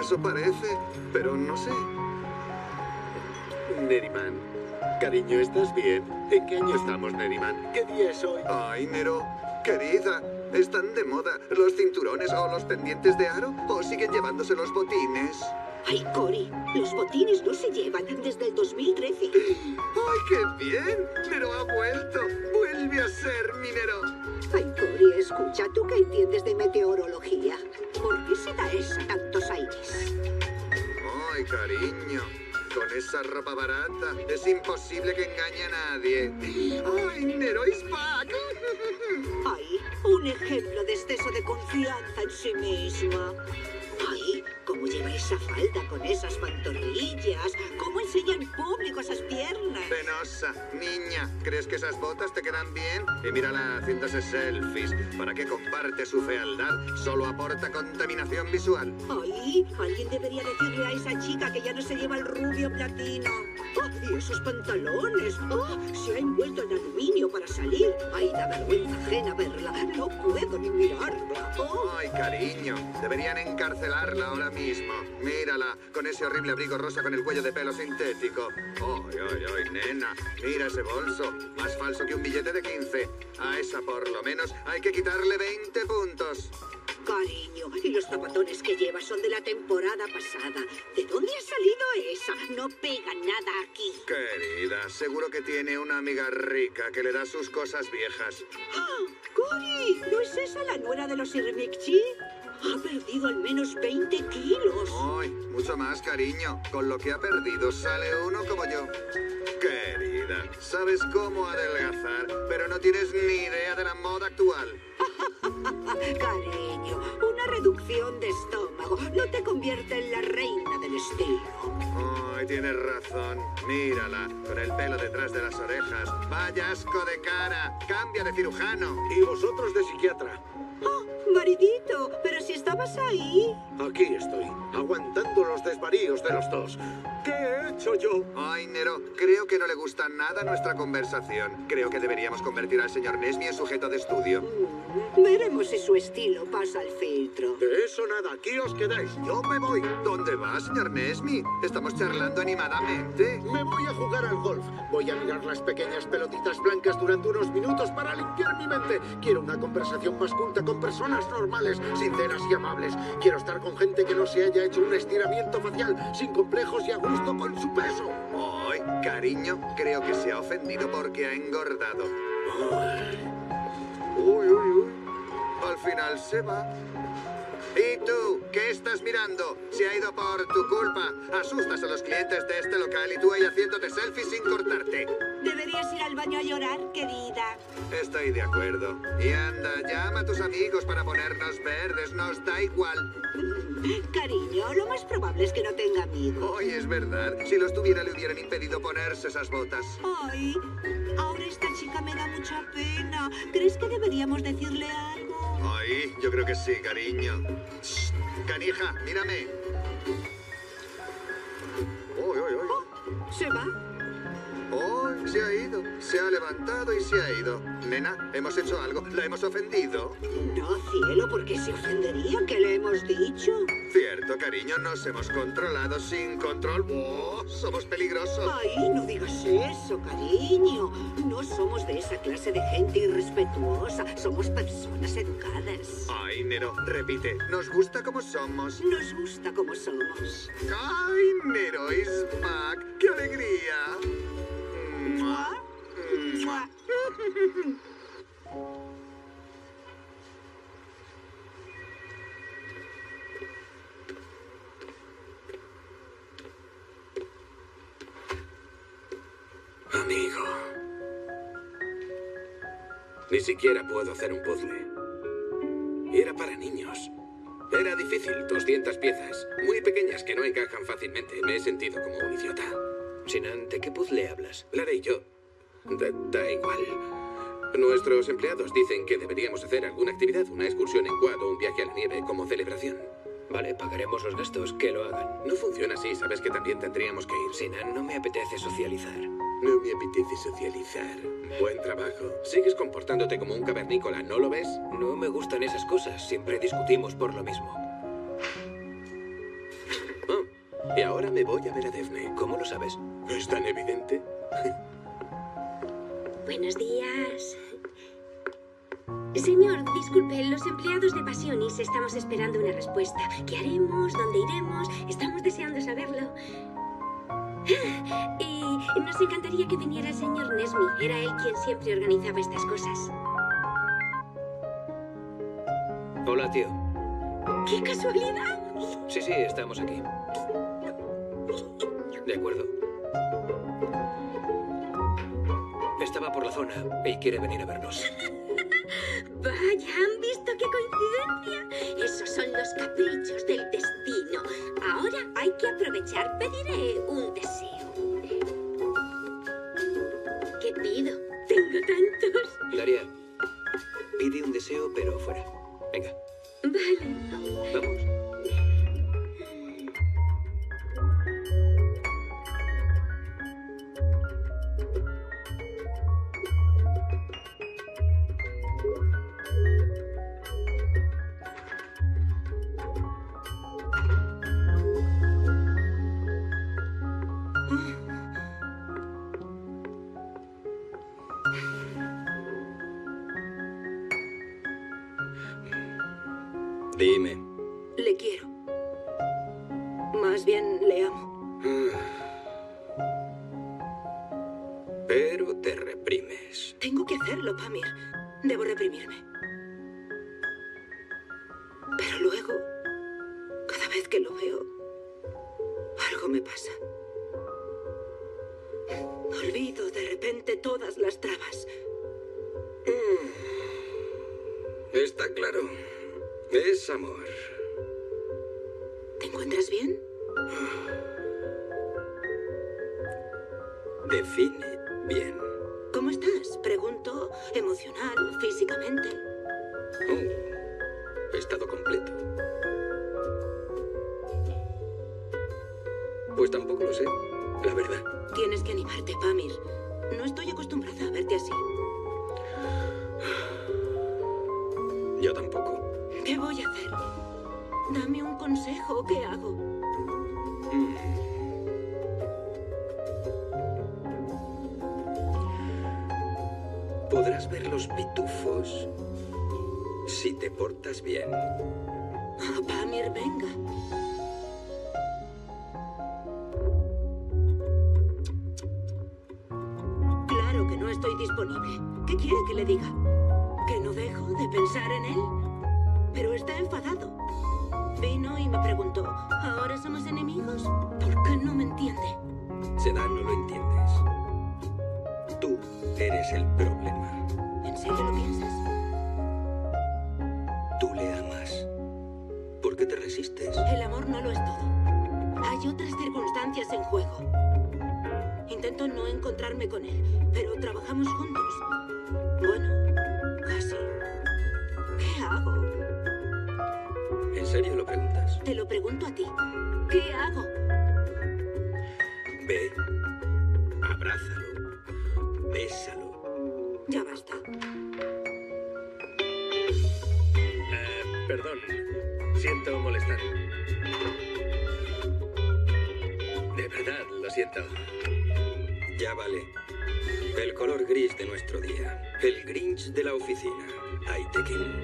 eso parece, pero no sé. Neriman, cariño, ¿estás bien? ¿En qué año estamos, Neriman? ¿Qué día es hoy? Ay, Nero, querida, ¿están de moda los cinturones o los pendientes de aro? ¿O siguen llevándose los botines? Ay, Cory, los botines no se llevan desde el 2013. ¡Ay, qué bien! Nero ha vuelto. Vuelve a ser mi Nero. Ay, Cory, escucha, tú que entiendes de meteorología. ¿Por qué se da esa tantos aires? Ay, cariño. Con esa ropa barata es imposible que engañe a nadie. ¡Ay, Nero is back! Ay, un ejemplo de exceso de confianza en sí misma. Ay, ¿cómo lleva esa falda con esas pantorrillas. ¿Cómo enseña en público esas piernas? Penosa, niña, ¿crees que esas botas te quedan bien? Y mírala haciéndose selfies. ¿Para qué comparte su fealdad? Solo aporta contaminación visual. Ay, alguien debería decirle a esa chica que ya no se lleva el rubio platino. Oh, y esos pantalones. Oh, se ha envuelto en aluminio para salir. Ay, da vergüenza ajena verla. No puedo ni mirarla. Oh. Ay, cariño, deberían encarcelarla ahora mismo. Mírala, con ese horrible abrigo rosa con el cuello de pelo sintético. Ay, ay, ay, nena, mira ese bolso. Más falso que un billete de 15. A esa por lo menos hay que quitarle 20 puntos. Cariño, y los zapatones que lleva son de la temporada pasada. ¿De dónde ha salido esa? No pega nada aquí. Querida, seguro que tiene una amiga rica que le da sus cosas viejas. ¡Ah! ¡Cori! ¿No es esa la nuera de los Irmikchi? Ha perdido al menos 20 kilos. Ay, mucho más, cariño. Con lo que ha perdido sale uno como yo. Querida, sabes cómo adelgazar, pero no tienes ni idea de la moda actual. Cariño, una reducción de estómago no te convierte en la reina del estilo. Ay, tienes razón. Mírala, con el pelo detrás de las orejas. Vaya asco de cara. Cambia de cirujano. Y vosotros de psiquiatra. Oh, maridito, pero si estabas ahí. Aquí estoy, aguantando los desvaríos de los dos. ¿Qué he hecho yo? Ay, Nero, creo que no le gusta nada nuestra conversación. Creo que deberíamos convertir al señor Nesmi en sujeto de estudio. Mm, veremos si su estilo pasa al filtro. De eso nada, aquí os quedáis. Yo me voy. ¿Dónde va, señor Nesmi? Estamos charlando animadamente. Me voy a jugar al golf. Voy a mirar las pequeñas pelotitas blancas durante unos minutos para limpiar mi mente. Quiero una conversación más culta con personas normales, sinceras y amables. Quiero estar con gente que no se haya hecho un estiramiento facial sin complejos y a gusto con su peso. Ay, cariño, creo que se ha ofendido porque ha engordado. Uy, uy, uy. Al final se va. ¿Y tú? ¿Qué estás mirando? Se ha ido por tu culpa. Asustas a los clientes de este local y tú ahí haciéndote selfies sin cortarte. Deberías ir al baño a llorar, querida. Estoy de acuerdo. Y anda, llama a tus amigos para ponernos verdes. Nos da igual. Cariño, lo más probable es que no tenga amigos. Hoy es verdad. Si los tuviera, le hubieran impedido ponerse esas botas. Ay, ahora esta chica me da mucha pena. ¿Crees que deberíamos decirle algo? Ay, yo creo que sí, cariño. Shh, canija, mírame. Uy, uy. Oh, ¿Se va? Oh, se ha ido. Se ha levantado y se ha ido. Nena, ¿hemos hecho algo? ¿La hemos ofendido? No, cielo, ¿por qué se ofendería? ¿Qué le hemos dicho? Cierto, cariño, nos hemos controlado sin control. ¡Oh! Somos peligrosos. Ay, no digas eso, cariño. No somos de esa clase de gente irrespetuosa. Somos personas educadas. Ay, Nero, repite. Nos gusta como somos. Nos gusta como somos. ¡Ay, Nero is back! ¡Qué alegría! Amigo. Ni siquiera puedo hacer un puzzle. Era para niños. Era difícil, 200 piezas, muy pequeñas que no encajan fácilmente. Me he sentido como un idiota. Sinan, ¿de qué puzzle hablas? La haré yo. Da, da igual. Nuestros empleados dicen que deberíamos hacer alguna actividad, una excursión en quad o un viaje a la nieve como celebración. Vale, pagaremos los gastos, que lo hagan. No funciona así, sabes que también tendríamos que ir. Sinan, no me apetece socializar. No me apetece socializar. Buen trabajo. Sigues comportándote como un cavernícola, ¿no lo ves? No me gustan esas cosas, siempre discutimos por lo mismo. Oh, y ahora me voy a ver a Daphne. ¿Cómo lo sabes? ¿Es tan evidente? Buenos días. Señor, disculpe, los empleados de Pasionis estamos esperando una respuesta. ¿Qué haremos? ¿Dónde iremos? Estamos deseando saberlo. Y nos encantaría que viniera el señor Nesmi. Era él quien siempre organizaba estas cosas. Hola, tío. ¡Qué casualidad! Sí, sí, estamos aquí. De acuerdo. Estaba por la zona y quiere venir a vernos. Vaya, ¿han visto qué coincidencia? Esos son los caprichos del destino. Ahora hay que aprovechar. Pediré un deseo. ¿Qué pido? Tengo tantos. Daria, pide un deseo, pero fuera. Venga, Vale. vamos. Verdad, lo siento. Ya vale. El color gris de nuestro día. El Grinch de la oficina. Aitekin.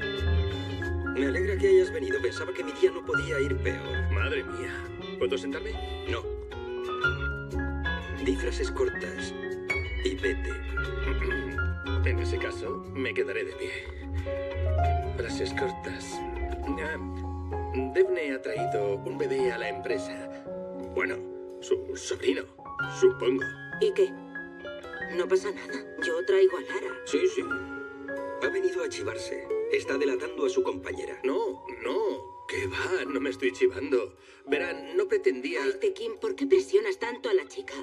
Me alegra que hayas venido. Pensaba que mi día no podía ir peor. Madre mía. ¿Puedo sentarme? No. Di frases cortas y vete. En ese caso, me quedaré de pie. Frases cortas. Ah, Devne ha traído un bebé a la empresa. Bueno, su sobrino, supongo. ¿Y qué? No pasa nada. Yo traigo a Lara. Sí, sí. Ha venido a chivarse. Está delatando a su compañera. No, no. ¿Qué va? No me estoy chivando. Verán, no pretendía... Tekin, ¿por qué presionas tanto a la chica?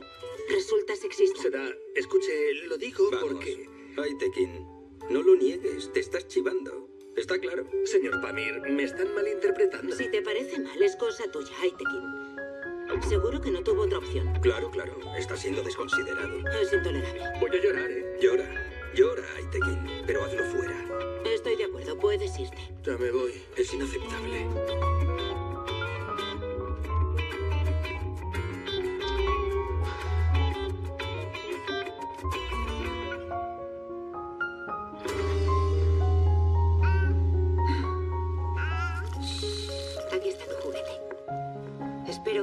Resulta sexista. Se da... Escuche, lo digo Vamos. porque... Aitekin, no lo niegues. Te estás chivando. Está claro. Señor Pamir, me están malinterpretando. Si te parece mal, es cosa tuya, Aitekin. Seguro que no tuvo otra opción. Claro, claro. Está siendo desconsiderado. Es intolerable. Voy a llorar, ¿eh? Llora. Llora, Aitekin. Pero hazlo fuera. Estoy de acuerdo, puedes irte. Ya me voy. Es inaceptable.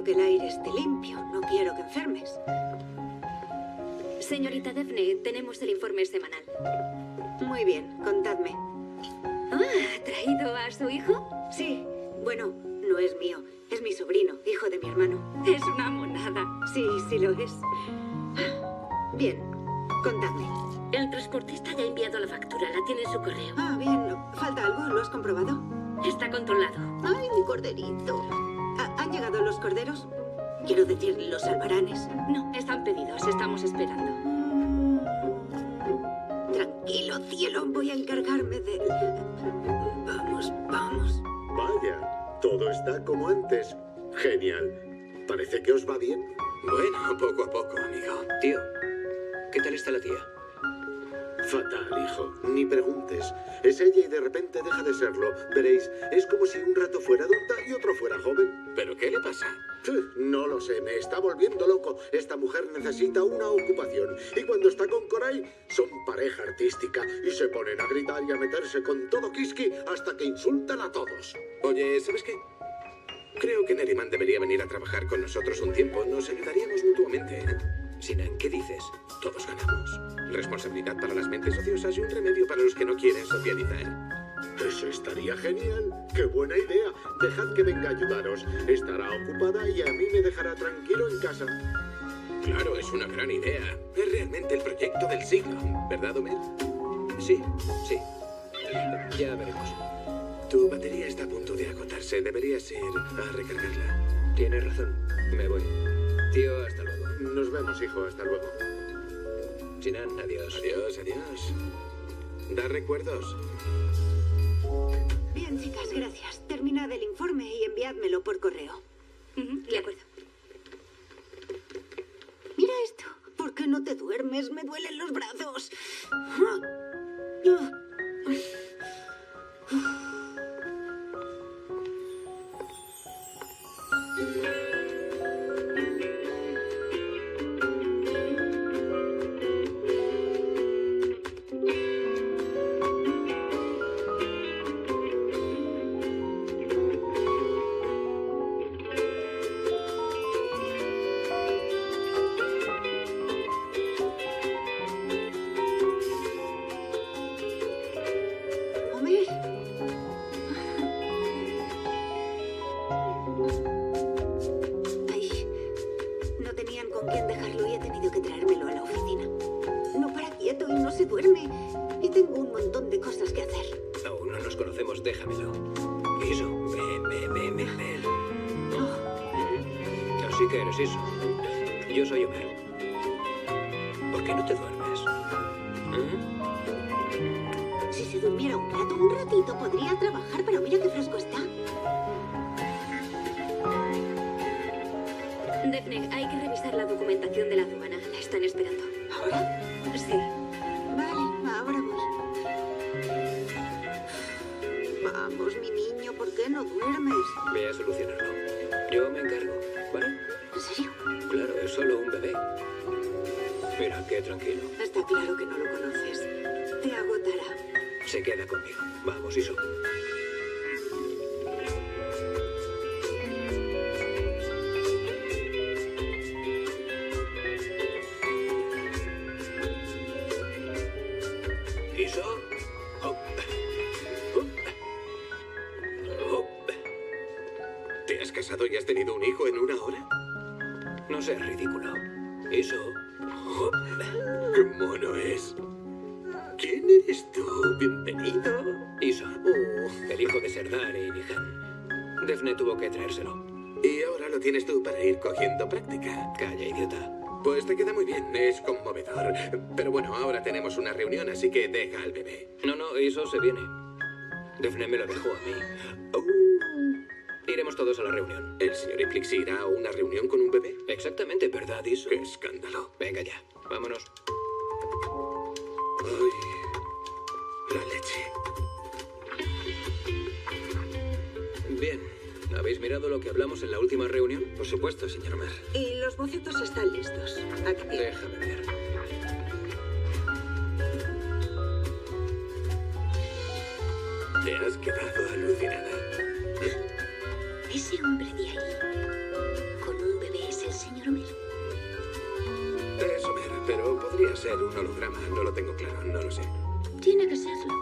Que el aire esté limpio. No quiero que enfermes. Señorita Daphne, tenemos el informe semanal. Muy bien, contadme. Ah, ¿ha traído a su hijo? Sí, bueno, no es mío. Es mi sobrino, hijo de mi hermano. Es una monada. Sí, sí lo es. Bien, contadme. El transportista ya ha enviado la factura, la tiene en su correo. Ah, bien. ¿Falta algo? ¿Lo has comprobado? Está controlado. ¡Ay, mi corderito! ¿Ha- ¿Han llegado los corderos? Quiero decir, los albaranes. No, están pedidos. Estamos esperando. Tranquilo, cielo, voy a encargarme de... Vamos, vamos. Vaya, todo está como antes. Genial. Parece que os va bien. Bueno, poco a poco, amigo. Tío, ¿qué tal está la tía? Fatal, hijo. Ni preguntes. Es ella y de repente deja de serlo. Veréis, es como si un rato fuera adulta y otro fuera joven. ¿Pero qué le pasa? No lo sé, me está volviendo loco. Esta mujer necesita una ocupación. Y cuando está con Coray, son pareja artística y se ponen a gritar y a meterse con todo Kiski hasta que insultan a todos. Oye, ¿sabes qué? Creo que Neriman debería venir a trabajar con nosotros un tiempo. Nos ayudaríamos mutuamente. Sinan, ¿qué dices? Todos ganamos. Responsabilidad para las mentes ociosas y un remedio para los que no quieren socializar. Eso estaría genial. ¡Qué buena idea! Dejad que venga a ayudaros. Estará ocupada y a mí me dejará tranquilo en casa. Claro, es una gran idea. Es realmente el proyecto del siglo, ¿verdad, Homer? Sí, sí. Ya veremos. Tu batería está a punto de agotarse. Deberías ir a recargarla. Tienes razón. Me voy. Tío, hasta luego. Nos vemos, hijo. Hasta luego. Sinan, adiós. Adiós, adiós. Da recuerdos. Bien, chicas, gracias. Terminad el informe y enviádmelo por correo. De acuerdo. Mira esto. ¿Por qué no te duermes? Me duelen los brazos. Tenemos una reunión, así que deja al bebé. No, no, Iso se viene. Defne me lo dejó a mí. Oh. Iremos todos a la reunión. ¿El señor Iplix irá a una reunión con un bebé? Exactamente, ¿verdad, Iso? ¡Qué escándalo! Venga ya, vámonos. Ay, la leche. Bien. ¿Habéis mirado lo que hablamos en la última reunión? Por supuesto, señor Homer. Y los bocetos están listos. Aquí. Déjame ver. Te has quedado alucinada. Ese hombre de ahí, con un bebé, es el señor Homer. Es Homer, pero podría ser un holograma. No lo tengo claro, no lo sé. Tiene que serlo.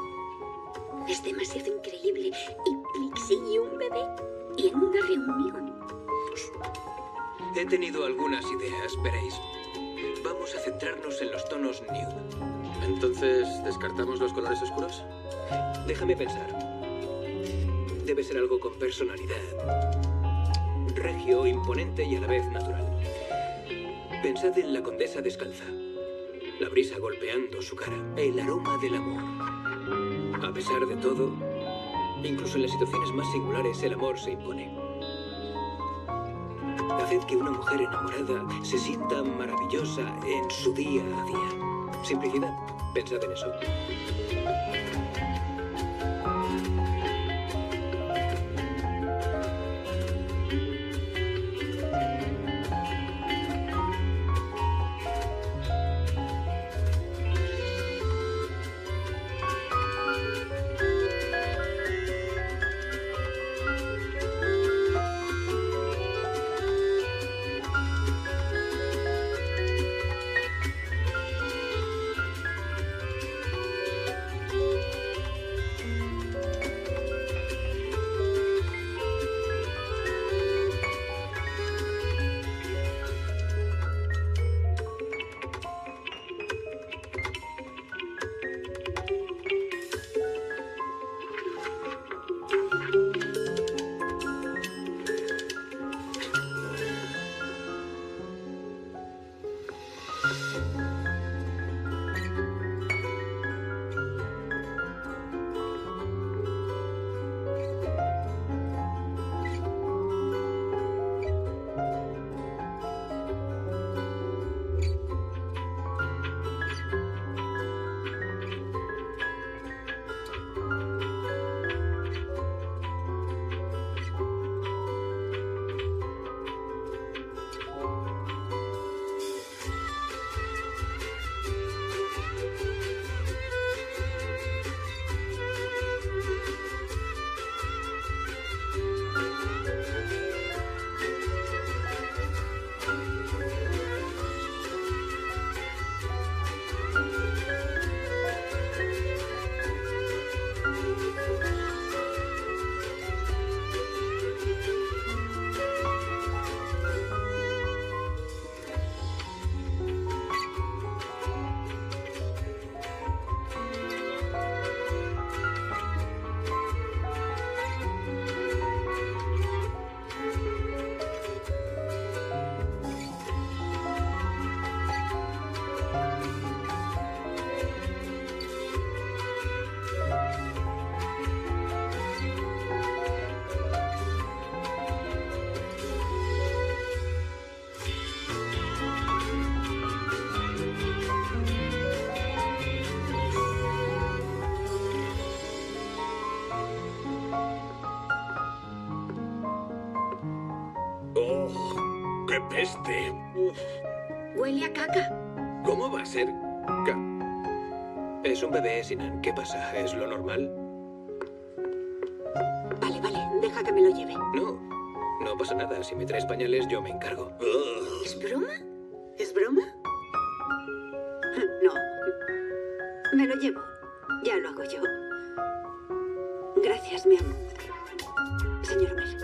Es demasiado increíble. Y Plixie y un bebé. Y en una reunión. He tenido algunas ideas, veréis. Vamos a centrarnos en los tonos nude. Entonces, ¿descartamos los colores oscuros? Déjame pensar. Debe ser algo con personalidad. regio, imponente y a la vez natural. Pensad en la condesa descalza. La brisa golpeando su cara. El aroma del amor. A pesar de todo, incluso en las situaciones más singulares, el amor se impone. Haced que una mujer enamorada se sienta maravillosa en su día a día. Simplicidad. Pensad en eso. ¡Oh! ¡Qué peste! Huele a caca. ¿Cómo va a ser? Ca- Es un bebé, Sinan. ¿Qué pasa? ¿Es lo normal? Vale, vale, deja que me lo lleve. No, no pasa nada. Si me traes pañales, yo me encargo. ¿Es broma? ¿Es broma? No. Me lo llevo. Ya lo hago yo. Gracias, mi amor. Señor Omer,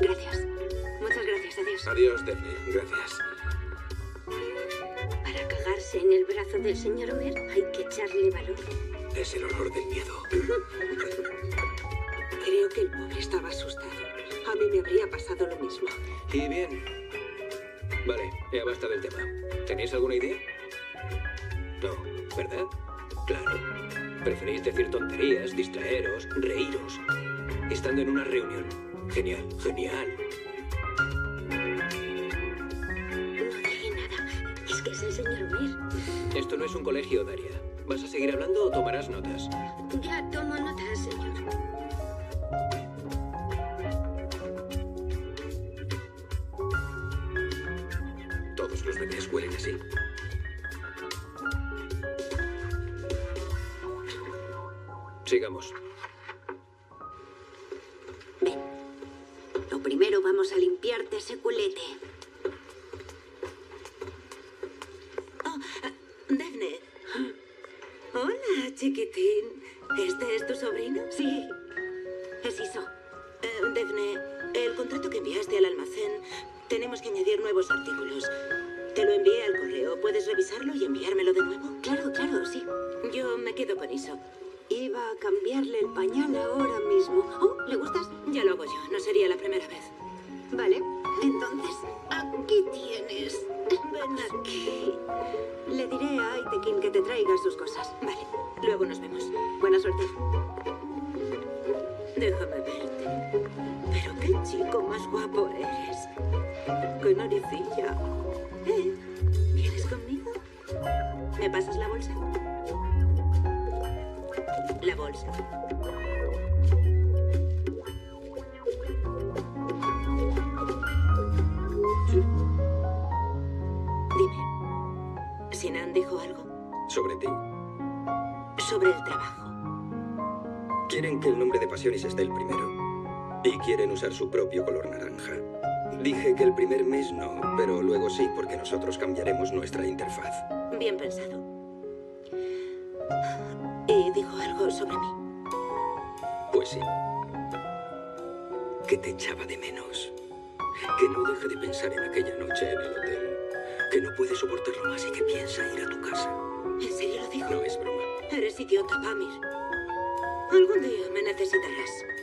gracias. Muchas gracias, adiós. Adiós, Daphne. Gracias. Del señor Omer hay que echarle valor. Es el olor del miedo. Creo que el pobre estaba asustado. A mí me habría pasado lo mismo. Y bien. Vale, ya basta del tema. ¿Tenéis alguna idea? No, ¿verdad? Claro. Preferís decir tonterías, distraeros, reíros. Estando en una reunión. Genial, genial. No es un colegio, Daria. ¿Vas a seguir hablando o tomarás notas? Ya tomo nota, señor. Todos los bebés huelen así. Sigamos. Lo primero vamos a limpiarte ese culete. Hola, chiquitín. ¿Este es tu sobrino? Sí. Es Iso. Eh, el contrato que enviaste al almacén, tenemos que añadir nuevos artículos. Te lo envié al correo. ¿Puedes revisarlo y enviármelo de nuevo? Claro, claro, sí. Yo me quedo con eso. Iba a cambiarle el pañal ahora mismo. Oh, ¿le gustas? Ya lo hago yo. No sería la primera vez. Vale. Entonces, aquí tienes. Ven aquí. Le diré a Aitekin que te traiga sus cosas. Vale. Luego nos vemos. Buena suerte. Déjame verte. Pero qué chico más guapo eres. Qué naricilla. ¿Eh? ¿Vienes conmigo? ¿Me pasas la bolsa? La bolsa. ¿Sinan dijo algo? Sobre ti. Sobre el trabajo. Quieren que el nombre de Pasiones esté el primero. Y quieren usar su propio color naranja. Dije que el primer mes no, pero luego sí, porque nosotros cambiaremos nuestra interfaz. Bien pensado. ¿Y dijo algo sobre mí? Pues sí. Que te echaba de menos. Que no deje de pensar en aquella noche en el hotel. Que no puede soportarlo más y que piensa ir a tu casa. ¿En serio lo dijo? No es broma. Eres idiota, Pamir. Algún día me necesitarás.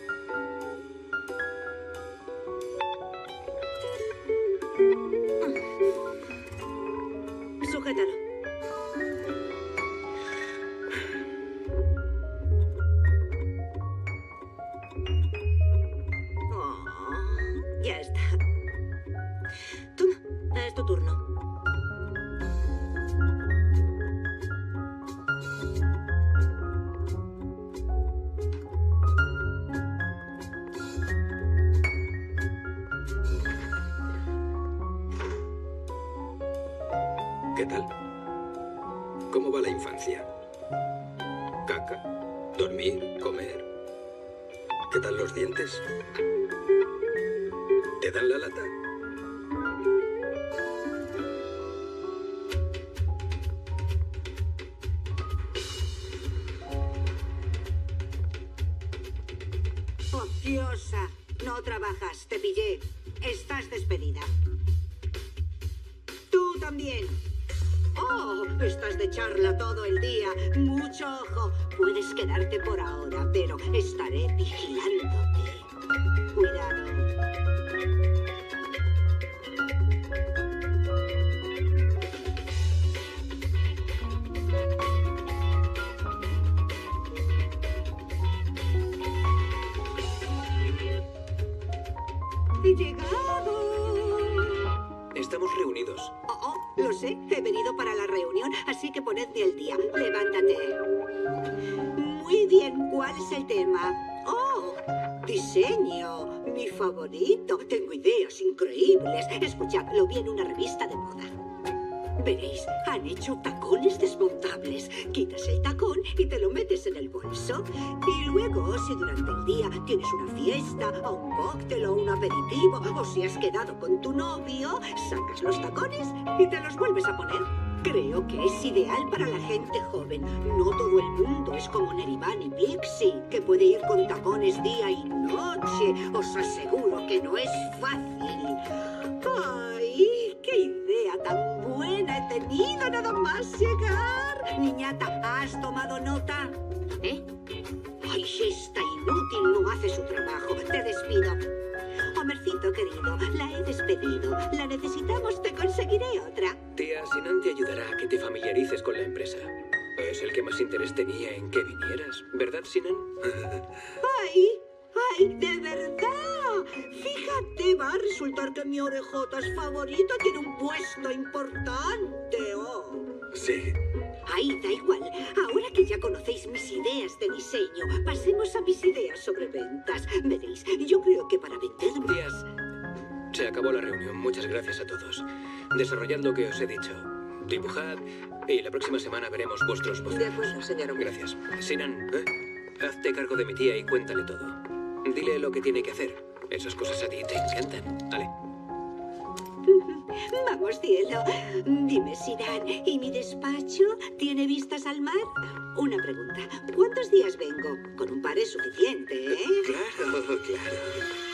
Bolso. Y luego, si durante el día tienes una fiesta, o un cóctel o un aperitivo, o si has quedado con tu novio, sacas los tacones y te los vuelves a poner. Creo que es ideal para la gente joven. No todo el mundo es como Neriman y Pixie, que puede ir con tacones día y noche. Os aseguro que no es fácil. ¡Ay, qué idea tan buena he tenido nada más llegar! Niñata, ¿has tomado nota? ¿Eh? ¡Ay, esta inútil no hace su trabajo! ¡Te despido! Homercito, querido, la he despedido. La necesitamos, te conseguiré otra. Tía, Sinan te ayudará a que te familiarices con la empresa. Es el que más interés tenía en que vinieras, ¿verdad, Sinan? ¡Ay! ¡Ay, de verdad! Fíjate, va a resultar que mi orejotas favorito tiene un puesto importante. ¡Oh! Sí. Ay, da igual. Ahora que ya conocéis mis ideas de diseño, pasemos a mis ideas sobre ventas. Veréis, yo creo que para vender Tías, se acabó la reunión. Muchas gracias a todos. Desarrollad lo que os he dicho. Dibujad y la próxima semana veremos vuestros bozos. De acuerdo, señor. Gracias. Sinan, hazte cargo de mi tía y cuéntale todo. Dile lo que tiene que hacer. Esas cosas a ti te encantan. Vale. Vamos, cielo. Dime, Siran, ¿y mi despacho tiene vistas al mar? Una pregunta. ¿Cuántos días vengo? Con un par es suficiente, ¿eh? Claro, claro.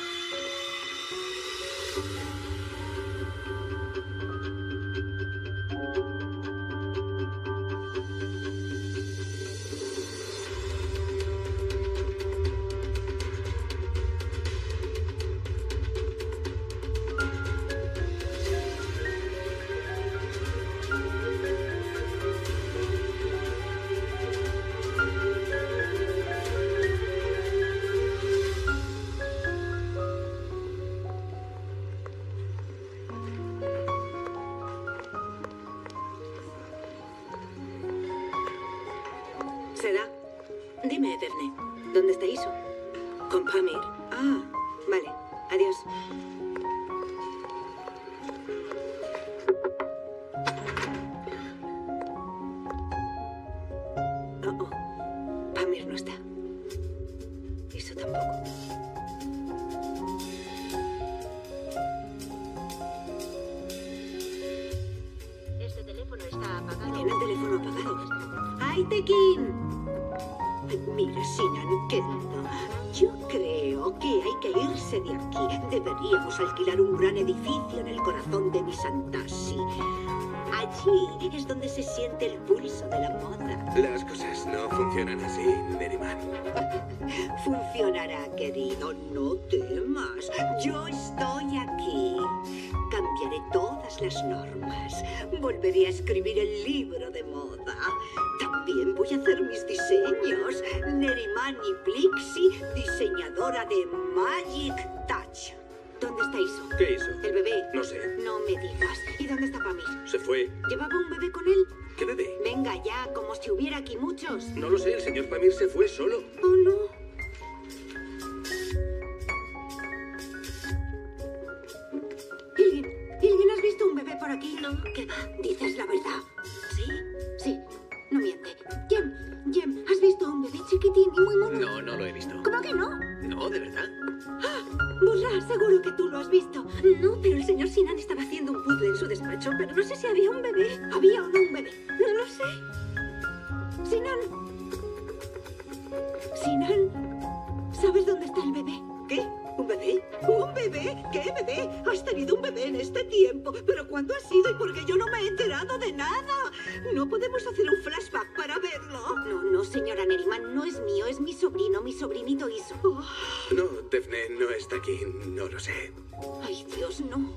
¿Qué bebé? Has tenido un bebé en este tiempo. ¿Pero cuándo ha sido y por qué yo no me he enterado de nada? No podemos hacer un flashback para verlo. No, no, señora Neriman, no es mío, es mi sobrino, mi sobrinito hizo. Oh. No, Daphne no está aquí, no lo sé. Ay, Dios, no.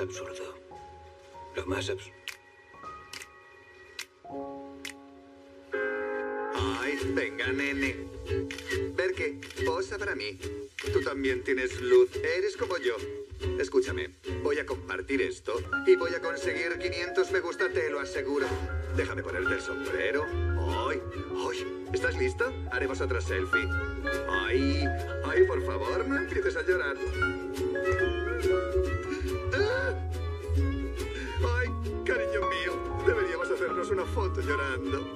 absurdo. Lo más absurdo. Ay, venga, nene. Berke, posa para mí. Tú también tienes luz. Eres como yo. Escúchame, voy a compartir esto y voy a conseguir 500 me gusta, te lo aseguro. Déjame ponerte el sombrero. ¡Ay! ¡Ay! ¿Estás lista? Haremos otra selfie. ¡Ay! ¡Ay, por favor, no empieces a llorar! Una foto llorando.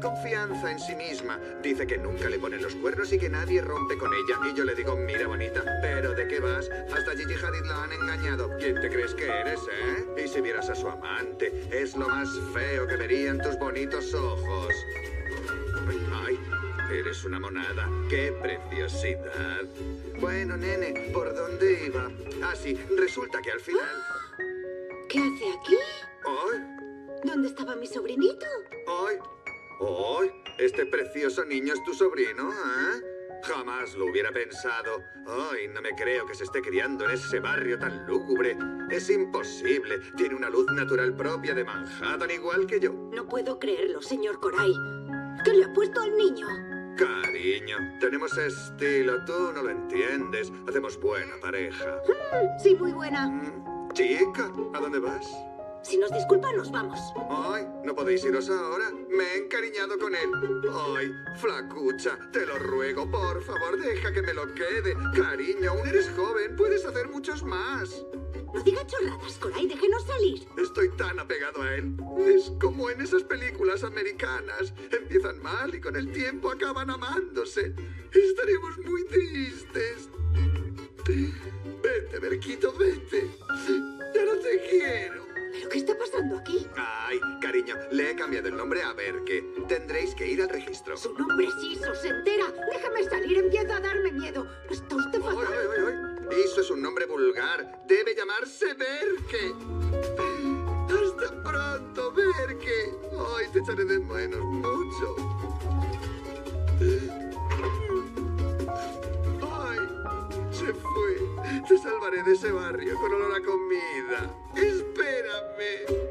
Mucha confianza en sí misma. Dice que nunca le ponen los cuernos y que nadie rompe con ella. Y yo le digo, mira bonita, ¿pero de qué vas? Hasta Gigi Hadid la han engañado. ¿Quién te crees que eres, eh? Y si vieras a su amante, es lo más feo que verían tus bonitos ojos. Ay, eres una monada. ¡Qué preciosidad! Bueno, nene, ¿por dónde iba? Ah, sí, resulta que al final... ¿Qué hace aquí? ¿Dónde estaba mi sobrinito? ¡Ay! ¡Ay! Este precioso niño es tu sobrino, ¿eh? Jamás lo hubiera pensado. Ay, no me creo que se esté criando en ese barrio tan lúgubre. Es imposible. Tiene una luz natural propia de Manhattan igual que yo. No puedo creerlo, señor Coray. ¿Qué le ha puesto al niño? Cariño, tenemos estilo, tú no lo entiendes. Hacemos buena pareja. Mm, sí, muy buena. Chica, ¿a dónde vas? Si nos disculpa, nos vamos. Ay, ¿no podéis iros ahora? Me he encariñado con él. Ay, flacucha, te lo ruego, por favor, deja que me lo quede. Cariño, aún eres joven, puedes hacer muchos más. No diga chorradas, Coray, déjenos salir. Estoy tan apegado a él. Es como en esas películas americanas. Empiezan mal y con el tiempo acaban amándose. Estaremos muy tristes. Vete, Berquito, vete. Ya no te quiero. ¿Pero qué está pasando aquí? Ay, cariño, le he cambiado el nombre a Berke. Tendréis que ir al registro. Su nombre es Iso, se entera. Déjame salir, empieza a darme miedo. Está usted fatal. Ay, ay, ay. Iso es un nombre vulgar. Debe llamarse Berke. Hasta pronto, Berke. Ay, te echaré de menos mucho se fue. Te salvaré de ese barrio con olor a comida. Espérame.